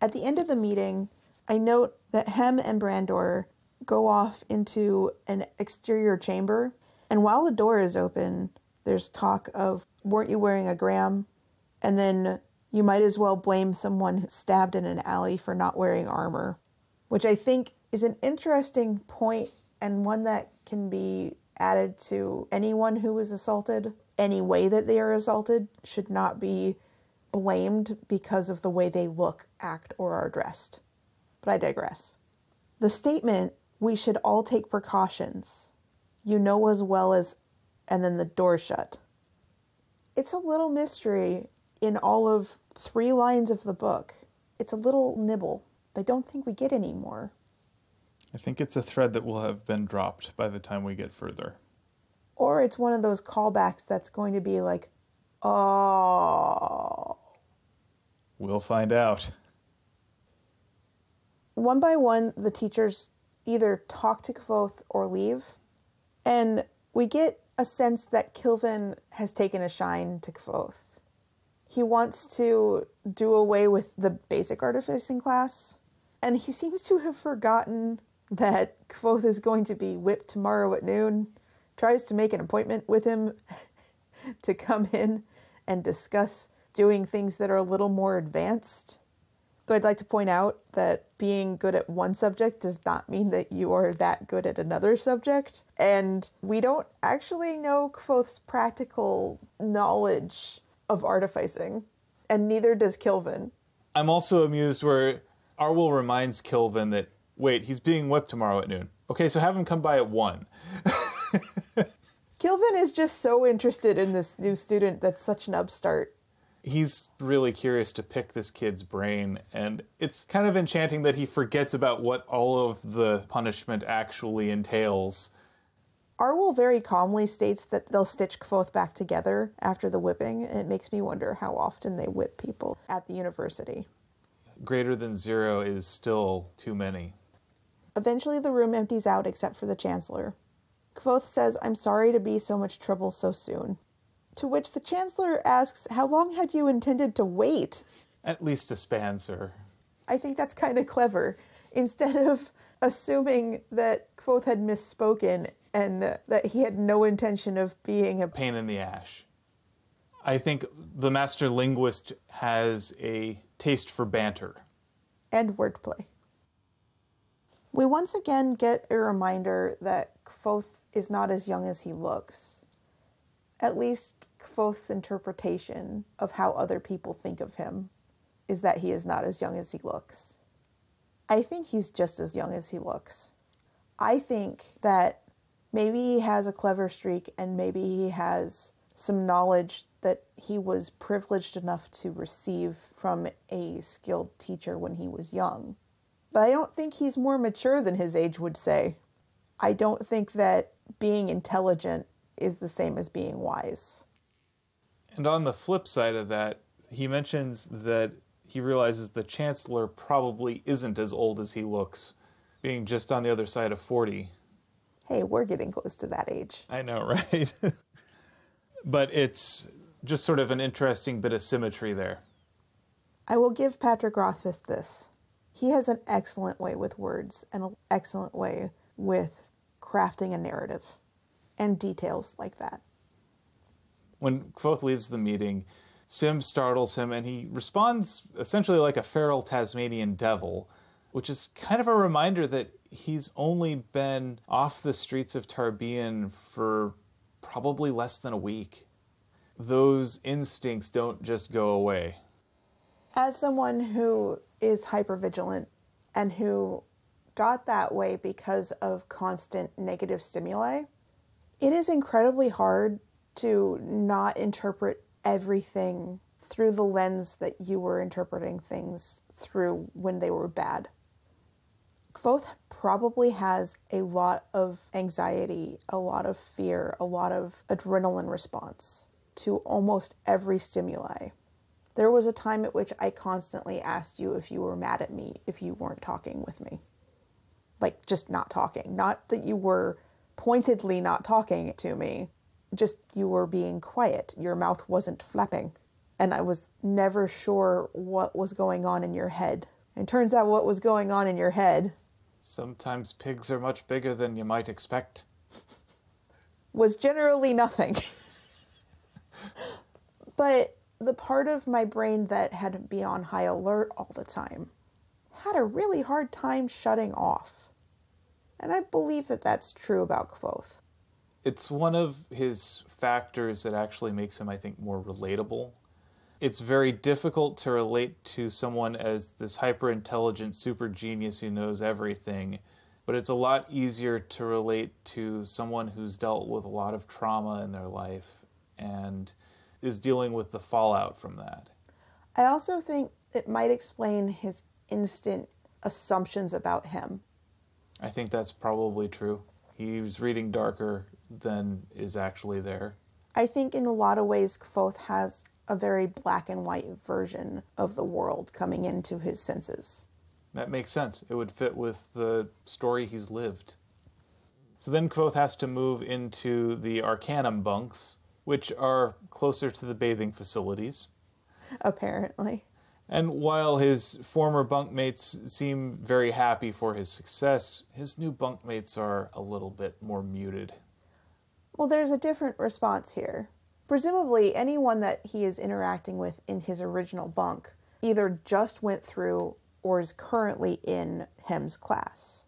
S2: At the end of the meeting, I note that Hemme and Brandeur go off into an exterior chamber, and while the door is open, there's talk of weren't you wearing a gram? And then you might as well blame someone stabbed in an alley for not wearing armor, which I think is an interesting point and one that can be added to anyone who is assaulted. Any way that they are assaulted should not be blamed because of the way they look, act, or are dressed. But I digress. The statement, we should all take precautions, you know as well as, and then the door shut. It's a little mystery in all of three lines of the book. It's a little nibble. I don't think we get any more.
S1: I think it's a thread that will have been dropped by the time we get further.
S2: Or it's one of those callbacks that's going to be like, oh.
S1: We'll find out.
S2: One by one, the teachers either talk to Kvothe or leave. And we get a sense that Kilvin has taken a shine to Kvothe. He wants to do away with the basic artificing class, and he seems to have forgotten that Kvothe is going to be whipped tomorrow at noon. Tries to make an appointment with him to come in and discuss doing things that are a little more advanced. Though I'd like to point out that being good at one subject does not mean that you are that good at another subject. And we don't actually know Kvothe's practical knowledge of artificing, and neither does Kilvin.
S1: I'm also amused where Arwyl reminds Kilvin that, wait, he's being whipped tomorrow at noon. Okay, so have him come by at 1.
S2: Kilvin is just so interested in this new student that's such an upstart.
S1: He's really curious to pick this kid's brain, and it's kind of enchanting that he forgets about what all of the punishment actually entails.
S2: Arwyl very calmly states that they'll stitch Kvothe back together after the whipping, and it makes me wonder how often they whip people at the university.
S1: Greater than zero is still too many.
S2: Eventually, the room empties out except for the Chancellor. Kvothe says, I'm sorry to be so much trouble so soon. To which the Chancellor asks, How long had you intended to wait?
S1: At least a span, sir.
S2: I think that's kind of clever. Instead of assuming that Kvothe had misspoken and that he had no intention of being a
S1: Pain in the ash. I think the master linguist has a taste for banter.
S2: and wordplay. We once again get a reminder that Kvothe is not as young as he looks. At least Kvothe's interpretation of how other people think of him is that he is not as young as he looks. I think he's just as young as he looks. I think that maybe he has a clever streak and maybe he has some knowledge that he was privileged enough to receive from a skilled teacher when he was young. But I don't think he's more mature than his age would say. I don't think that being intelligent is the same as being wise.
S1: And on the flip side of that, he mentions that he realizes the Chancellor probably isn't as old as he looks, being just on the other side of 40.
S2: Hey, we're getting close to that age.
S1: I know, right? but it's just sort of an interesting bit of symmetry there.
S2: I will give Patrick Rothfuss this. He has an excellent way with words and an excellent way with crafting a narrative and details like that.
S1: When Kvothe leaves the meeting, Sim startles him and he responds essentially like a feral Tasmanian devil, which is kind of a reminder that he's only been off the streets of Tarbean for probably less than a week. Those instincts don't just go away.
S2: As someone who is hypervigilant and who got that way because of constant negative stimuli, it is incredibly hard to not interpret everything through the lens that you were interpreting things through when they were bad. Kvothe probably has a lot of anxiety, a lot of fear, a lot of adrenaline response to almost every stimuli. There was a time at which I constantly asked you if you were mad at me if you weren't talking with me. Like, just not talking. Not that you were pointedly not talking to me, just you were being quiet. Your mouth wasn't flapping. And I was never sure what was going on in your head. And turns out what was going on in your head
S1: Sometimes pigs are much bigger than you might expect.
S2: was generally nothing. but the part of my brain that had to be on high alert all the time had a really hard time shutting off. And I believe that that's true about Kvothe.
S1: It's one of his factors that actually makes him, I think, more relatable. It's very difficult to relate to someone as this hyper intelligent super genius who knows everything, but it's a lot easier to relate to someone who's dealt with a lot of trauma in their life and is dealing with the fallout from that.
S2: I also think it might explain his instant assumptions about him.
S1: I think that's probably true. He's reading darker than is actually there.
S2: I think in a lot of ways, Kvothe has a very black and white version of the world coming into his senses.
S1: That makes sense. It would fit with the story he's lived. So then Kvothe has to move into the Arcanum bunks, which are closer to the bathing facilities.
S2: Apparently.
S1: And while his former bunkmates seem very happy for his success, his new bunkmates are a little bit more muted.
S2: Well, there's a different response here. Presumably, anyone that he is interacting with in his original bunk either just went through or is currently in Hemme's class.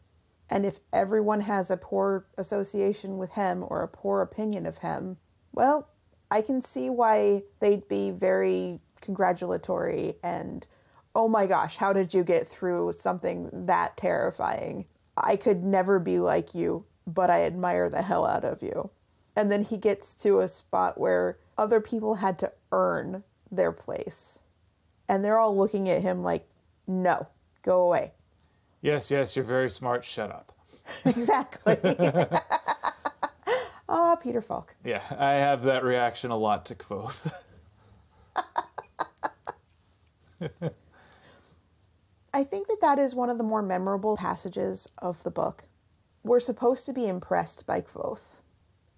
S2: And if everyone has a poor association with Hemme or a poor opinion of Hemme, well, I can see why they'd be very congratulatory and, oh my gosh, how did you get through something that terrifying? I could never be like you, but I admire the hell out of you. And then he gets to a spot where other people had to earn their place. And they're all looking at him like, no, go away.
S1: Yes, yes, you're very smart. Shut up.
S2: exactly. Ah, Peter Falk.
S1: Yeah, I have that reaction a lot to Kvothe.
S2: I think that that is one of the more memorable passages of the book. We're supposed to be impressed by Kvothe.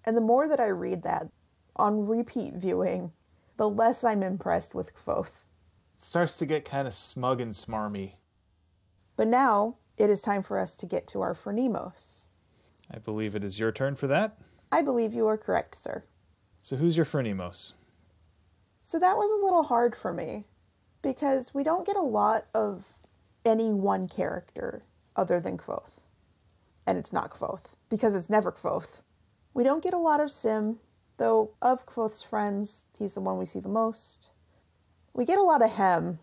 S2: And the more that I read that on repeat viewing, the less I'm impressed with Kvothe.
S1: It starts to get kind of smug and smarmy.
S2: But now it is time for us to get to our Phronimos.
S1: I believe it is your turn for that.
S2: I believe you are correct, sir.
S1: So who's your Phronimos?
S2: So that was a little hard for me because we don't get a lot of any one character other than Kvothe. and it's not Kvothe because it's never Kvothe. We don't get a lot of Sim, though of Kvothe's friends, he's the one we see the most. We get a lot of Hemme,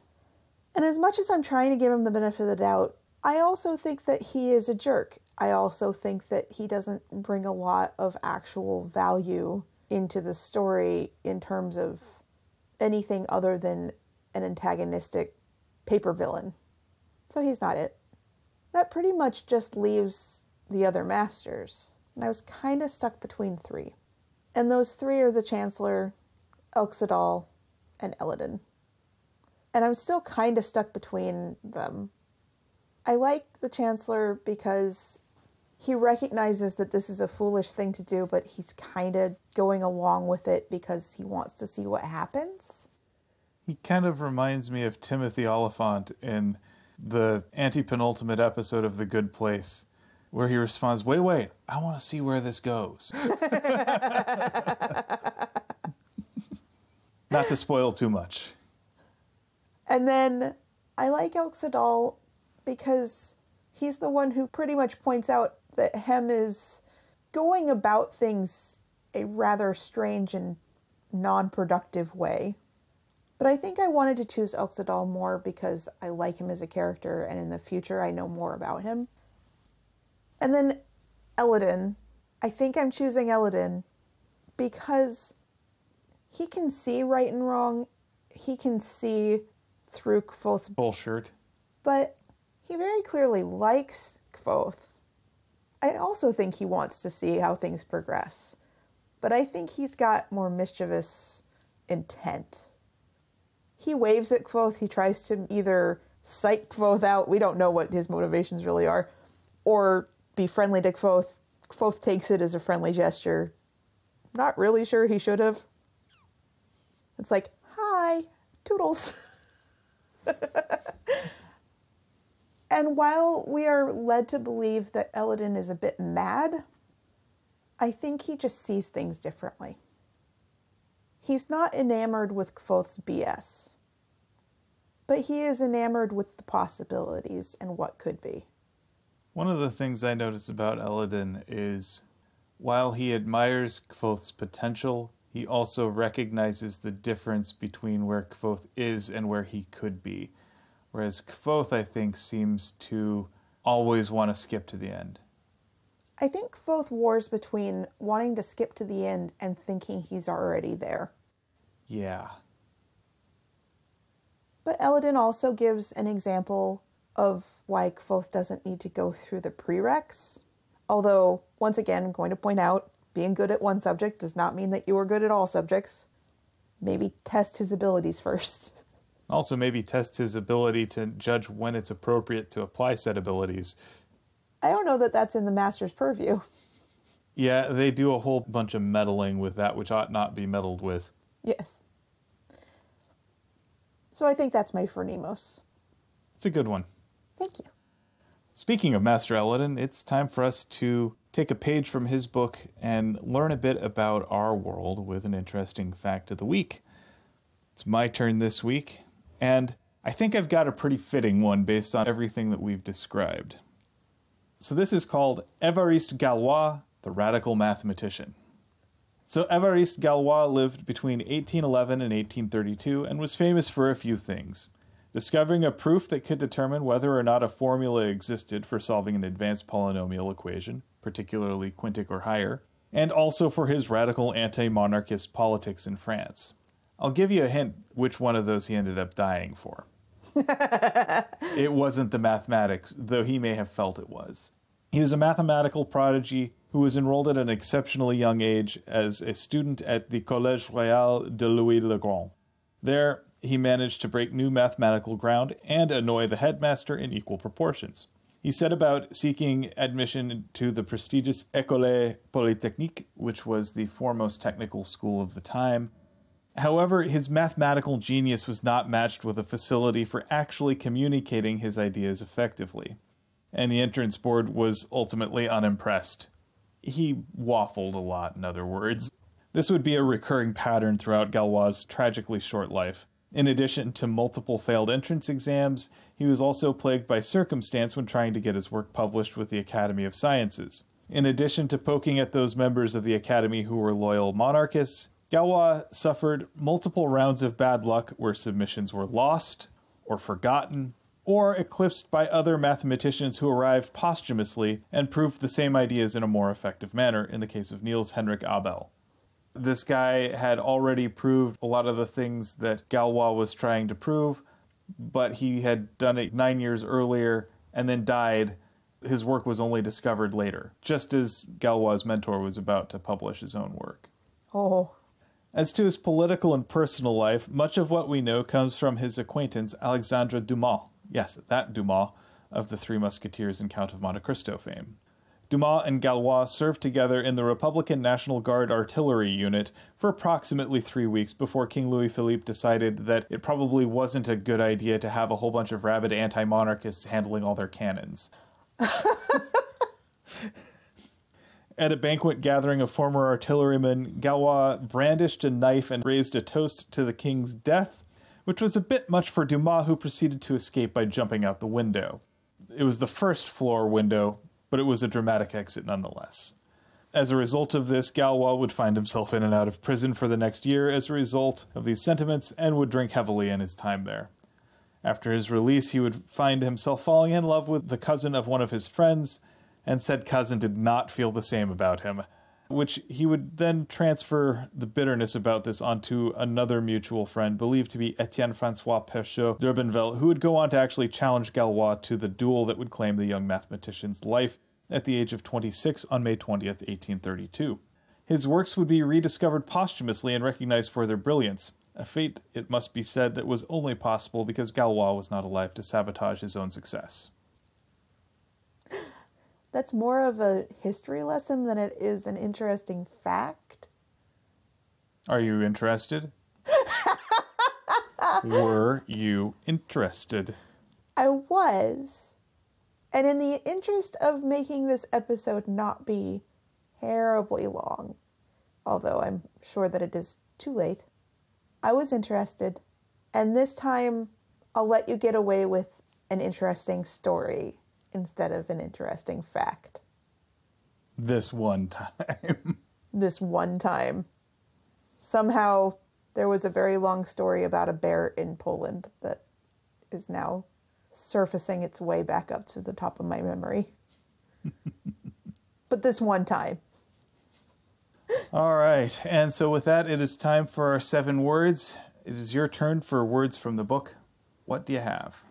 S2: and as much as I'm trying to give him the benefit of the doubt, I also think that he is a jerk. I also think that he doesn't bring a lot of actual value into the story in terms of anything other than an antagonistic paper villain. So he's not it. That pretty much just leaves the other masters. And I was kind of stuck between three. And those three are the Chancellor, Elxa Dal, and Elodin. And I'm still kind of stuck between them. I like the Chancellor because he recognizes that this is a foolish thing to do, but he's kind of going along with it because he wants to see what happens.
S1: He kind of reminds me of Timothy Olyphant in the anti-penultimate episode of The Good Place, where he responds, "Wait, wait, I want to see where this goes." Not to spoil too much.
S2: And then I like Elxa Dal because he's the one who pretty much points out that Hemme is going about things a rather strange and non productive way. But I think I wanted to choose Elxa Dal more because I like him as a character and in the future I know more about him. And then Elodin. I think I'm choosing Elodin because he can see right and wrong. He can see through Kvothe's
S1: bullshit.
S2: But he very clearly likes Kvothe. I also think he wants to see how things progress. But I think he's got more mischievous intent. He waves at Kvothe, He tries to either psych Kvothe out. We don't know what his motivations really are. Or be friendly to Kvothe. Kvothe takes it as a friendly gesture. Not really sure he should have. It's like, hi, toodles. and while we are led to believe that Elodin is a bit mad, I think he just sees things differently. He's not enamored with Kvothe's BS, but he is enamored with the possibilities and what could be.
S1: One of the things I notice about Elodin is while he admires Kvothe's potential, he also recognizes the difference between where Kvothe is and where he could be. Whereas Kvothe, I think, seems to always want to skip to the end.
S2: I think Kvothe wars between wanting to skip to the end and thinking he's already there.
S1: Yeah.
S2: But Elodin also gives an example of why Kvothe doesn't need to go through the prereqs. Although, once again, I'm going to point out being good at one subject does not mean that you are good at all subjects. Maybe test his abilities first.
S1: Also, maybe test his ability to judge when it's appropriate to apply said abilities.
S2: I don't know that that's in the master's purview.
S1: Yeah, they do a whole bunch of meddling with that which ought not be meddled with.
S2: Yes. So I think that's my Phronimos.
S1: It's a good one.
S2: Thank you.
S1: Speaking of Master Elodin, it's time for us to take a page from his book and learn a bit about our world with an interesting fact of the week. It's my turn this week, and I think I've got a pretty fitting one based on everything that we've described. So this is called Évariste Galois, the Radical Mathematician. So Évariste Galois lived between 1811 and 1832 and was famous for a few things. Discovering a proof that could determine whether or not a formula existed for solving an advanced polynomial equation, particularly quintic or higher, and also for his radical anti monarchist politics in France. I'll give you a hint which one of those he ended up dying for. it wasn't the mathematics, though he may have felt it was. He was a mathematical prodigy who was enrolled at an exceptionally young age as a student at the Collège Royal de Louis le Grand. There, he managed to break new mathematical ground and annoy the headmaster in equal proportions. He set about seeking admission to the prestigious École Polytechnique, which was the foremost technical school of the time. However, his mathematical genius was not matched with a facility for actually communicating his ideas effectively, and the entrance board was ultimately unimpressed. He waffled a lot, in other words. This would be a recurring pattern throughout Galois' tragically short life. In addition to multiple failed entrance exams, he was also plagued by circumstance when trying to get his work published with the Academy of Sciences. In addition to poking at those members of the Academy who were loyal monarchists, Galois suffered multiple rounds of bad luck where submissions were lost or forgotten or eclipsed by other mathematicians who arrived posthumously and proved the same ideas in a more effective manner, in the case of Niels Henrik Abel. This guy had already proved a lot of the things that Galois was trying to prove, but he had done it nine years earlier and then died. His work was only discovered later, just as Galois' mentor was about to publish his own work.
S2: Oh,
S1: As to his political and personal life, much of what we know comes from his acquaintance Alexandre Dumas. Yes, that Dumas of the Three Musketeers and Count of Monte Cristo fame. Dumas and Galois served together in the Republican National Guard artillery unit for approximately three weeks before King Louis Philippe decided that it probably wasn't a good idea to have a whole bunch of rabid anti monarchists handling all their cannons. At a banquet gathering of former artillerymen, Galois brandished a knife and raised a toast to the king's death, which was a bit much for Dumas, who proceeded to escape by jumping out the window. It was the first floor window, but it was a dramatic exit nonetheless. As a result of this, Galois would find himself in and out of prison for the next year as a result of these sentiments and would drink heavily in his time there. After his release, he would find himself falling in love with the cousin of one of his friends, and said cousin did not feel the same about him, which he would then transfer the bitterness about this onto another mutual friend, believed to be Etienne Francois Pescheux d'Herbinville, who would go on to actually challenge Galois to the duel that would claim the young mathematician's life at the age of 26 on May 20th, 1832. His works would be rediscovered posthumously and recognized for their brilliance, a fate, it must be said, that was only possible because Galois was not alive to sabotage his own success.
S2: That's more of a history lesson than it is an interesting fact.
S1: Are you interested? Were you interested?
S2: I was. And in the interest of making this episode not be terribly long, although I'm sure that it is too late, I was interested. And this time, I'll let you get away with an interesting story instead of an interesting fact.
S1: This one time.
S2: This one time. Somehow, there was a very long story about a bear in Poland that is now surfacing its way back up to the top of my memory. but this one time.
S1: All right. And so, with that, it is time for our seven words. It is your turn for words from the book. What do you have?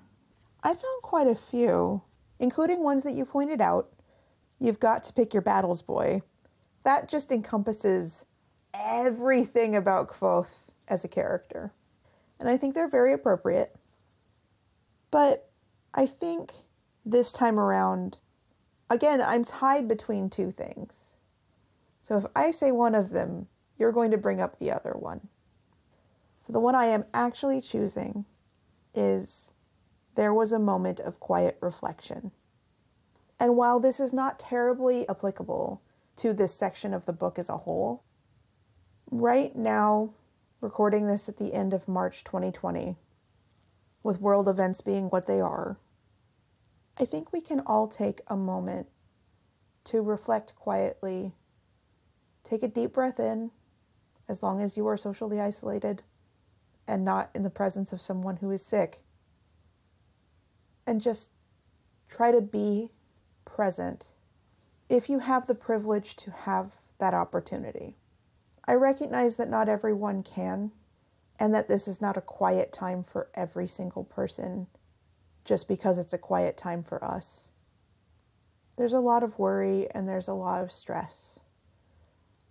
S2: I found quite a few, including ones that you pointed out. You've got to pick your battles, boy. That just encompasses everything about Kvothe as a character. And I think they're very appropriate. But I think this time around, again, I'm tied between two things. So if I say one of them, you're going to bring up the other one. So the one I am actually choosing is There Was a Moment of Quiet Reflection. And while this is not terribly applicable to this section of the book as a whole, right now, recording this at the end of March 2020, with world events being what they are, I think we can all take a moment to reflect quietly. Take a deep breath in, as long as you are socially isolated and not in the presence of someone who is sick. And just try to be present if you have the privilege to have that opportunity. I recognize that not everyone can, and that this is not a quiet time for every single person just because it's a quiet time for us. There's a lot of worry and there's a lot of stress.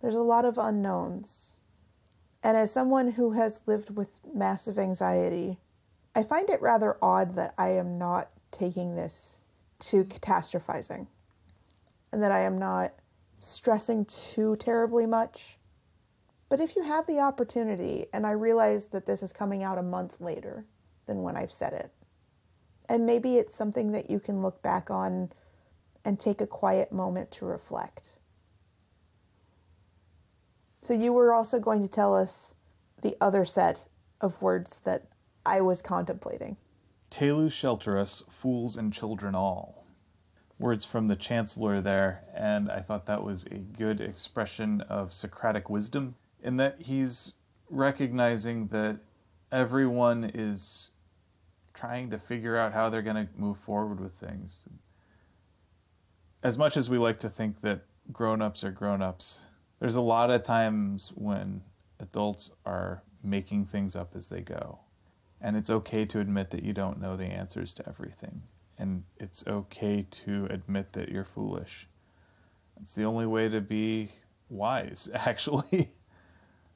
S2: There's a lot of unknowns. And as someone who has lived with massive anxiety, I find it rather odd that I am not taking this to catastrophizing and that I am not stressing too terribly much. But if you have the opportunity, and I realize that this is coming out a month later than when I've said it, and maybe it's something that you can look back on and take a quiet moment to reflect. So, you were also going to tell us the other set of words that I was contemplating.
S1: Tehlu shelter us, fools and children all. Words from the Chancellor there, and I thought that was a good expression of Socratic wisdom in that he's recognizing that everyone is trying to figure out how they're going to move forward with things. As much as we like to think that grown ups are grown ups, there's a lot of times when adults are making things up as they go. And it's okay to admit that you don't know the answers to everything. And it's okay to admit that you're foolish. It's the only way to be wise, actually.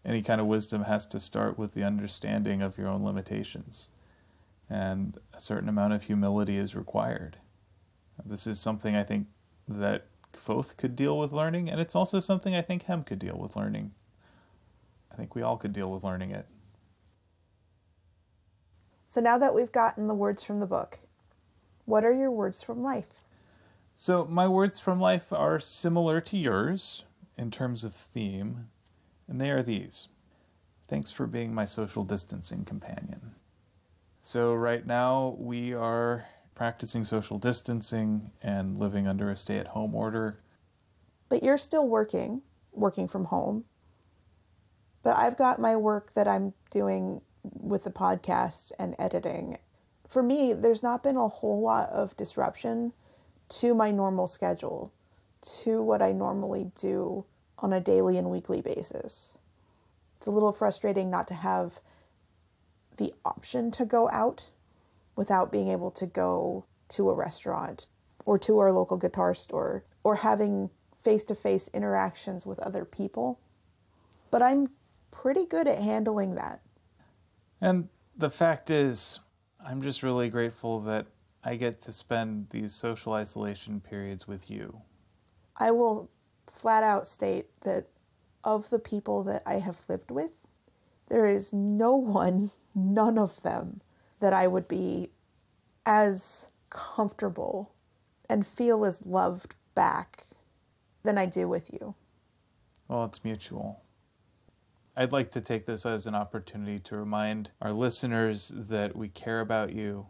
S1: Any kind of wisdom has to start with the understanding of your own limitations. And a certain amount of humility is required. This is something I think that Kvothe could deal with learning, and it's also something I think Hemme could deal with learning. I think we all could deal with learning it.
S2: So now that we've gotten the words from the book, what are your words from life?
S1: So, my words from life are similar to yours in terms of theme, and they are these Thanks for being my social distancing companion. So, right now, we are practicing social distancing and living under a stay at home order.
S2: But you're still working, working from home. But I've got my work that I'm doing with the podcast and editing. For me, there's not been a whole lot of disruption to my normal schedule, to what I normally do on a daily and weekly basis. It's a little frustrating not to have the option to go out without being able to go to a restaurant or to our local guitar store or having face to face interactions with other people. But I'm pretty good at handling that.
S1: And the fact is, I'm just really grateful that I get to spend these social isolation periods with you.
S2: I will flat out state that of the people that I have lived with, there is no one, none of them, that I would be as comfortable and feel as loved back than I do with you.
S1: Well, it's mutual. I'd like to take this as an opportunity to remind our listeners that we care about you,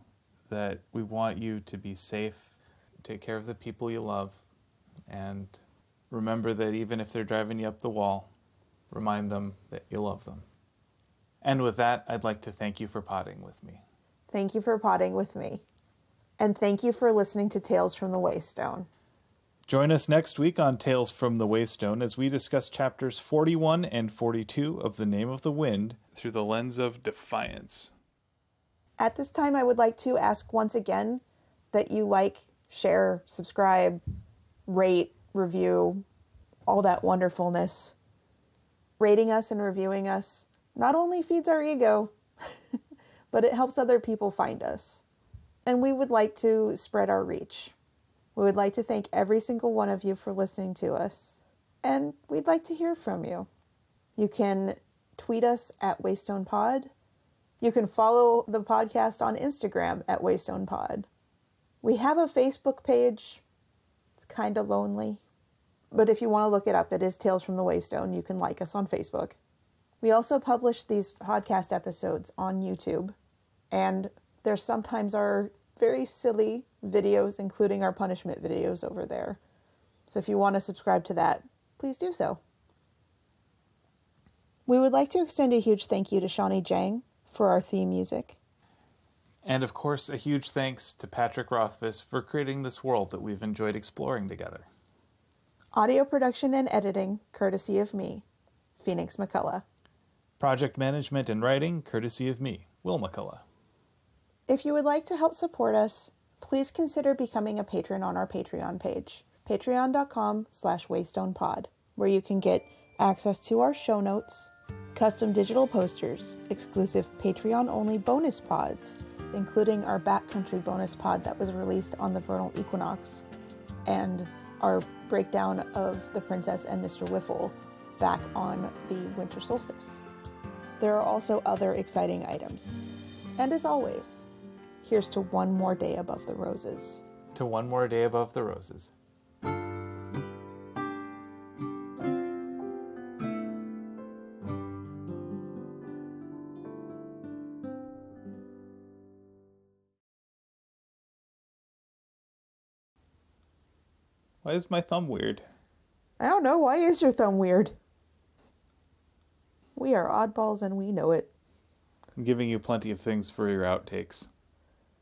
S1: that we want you to be safe, take care of the people you love, and remember that even if they're driving you up the wall, remind them that you love them. And with that, I'd like to thank you for potting with me.
S2: Thank you for potting with me. And thank you for listening to Tales from the Waystone.
S1: Join us next week on Tales from the Waystone as we discuss chapters 41 and 42 of The Name of the Wind through the lens of defiance.
S2: At this time, I would like to ask once again that you like, share, subscribe, rate, review, all that wonderfulness. Rating us and reviewing us not only feeds our ego, but it helps other people find us. And we would like to spread our reach. We would like to thank every single one of you for listening to us, and we'd like to hear from you. You can tweet us at Waystone Pod. You can follow the podcast on Instagram at Waystone Pod. We have a Facebook page. It's kind of lonely, but if you want to look it up, it is Tales from the Waystone. You can like us on Facebook. We also publish these podcast episodes on YouTube, and there sometimes are very silly videos, including our punishment videos over there. So if you want to subscribe to that, please do so. We would like to extend a huge thank you to Shawnee Jang for our theme music.
S1: And of course, a huge thanks to Patrick Rothfuss for creating this world that we've enjoyed exploring together.
S2: Audio production and editing, courtesy of me, Phoenix McCullough.
S1: Project management and writing, courtesy of me, Will McCullough.
S2: If you would like to help support us, please consider becoming a patron on our Patreon page, patreon.com slash waystonepod, where you can get access to our show notes, custom digital posters, exclusive Patreon-only bonus pods, including our backcountry bonus pod that was released on the vernal equinox, and our breakdown of the princess and Mr. Whiffle back on the winter solstice. There are also other exciting items. And as always, Here's to one more day above the roses.
S1: To one more day above the roses. Why is my thumb weird?
S2: I don't know. Why is your thumb weird? We are oddballs and we know it.
S1: I'm giving you plenty of things for your outtakes.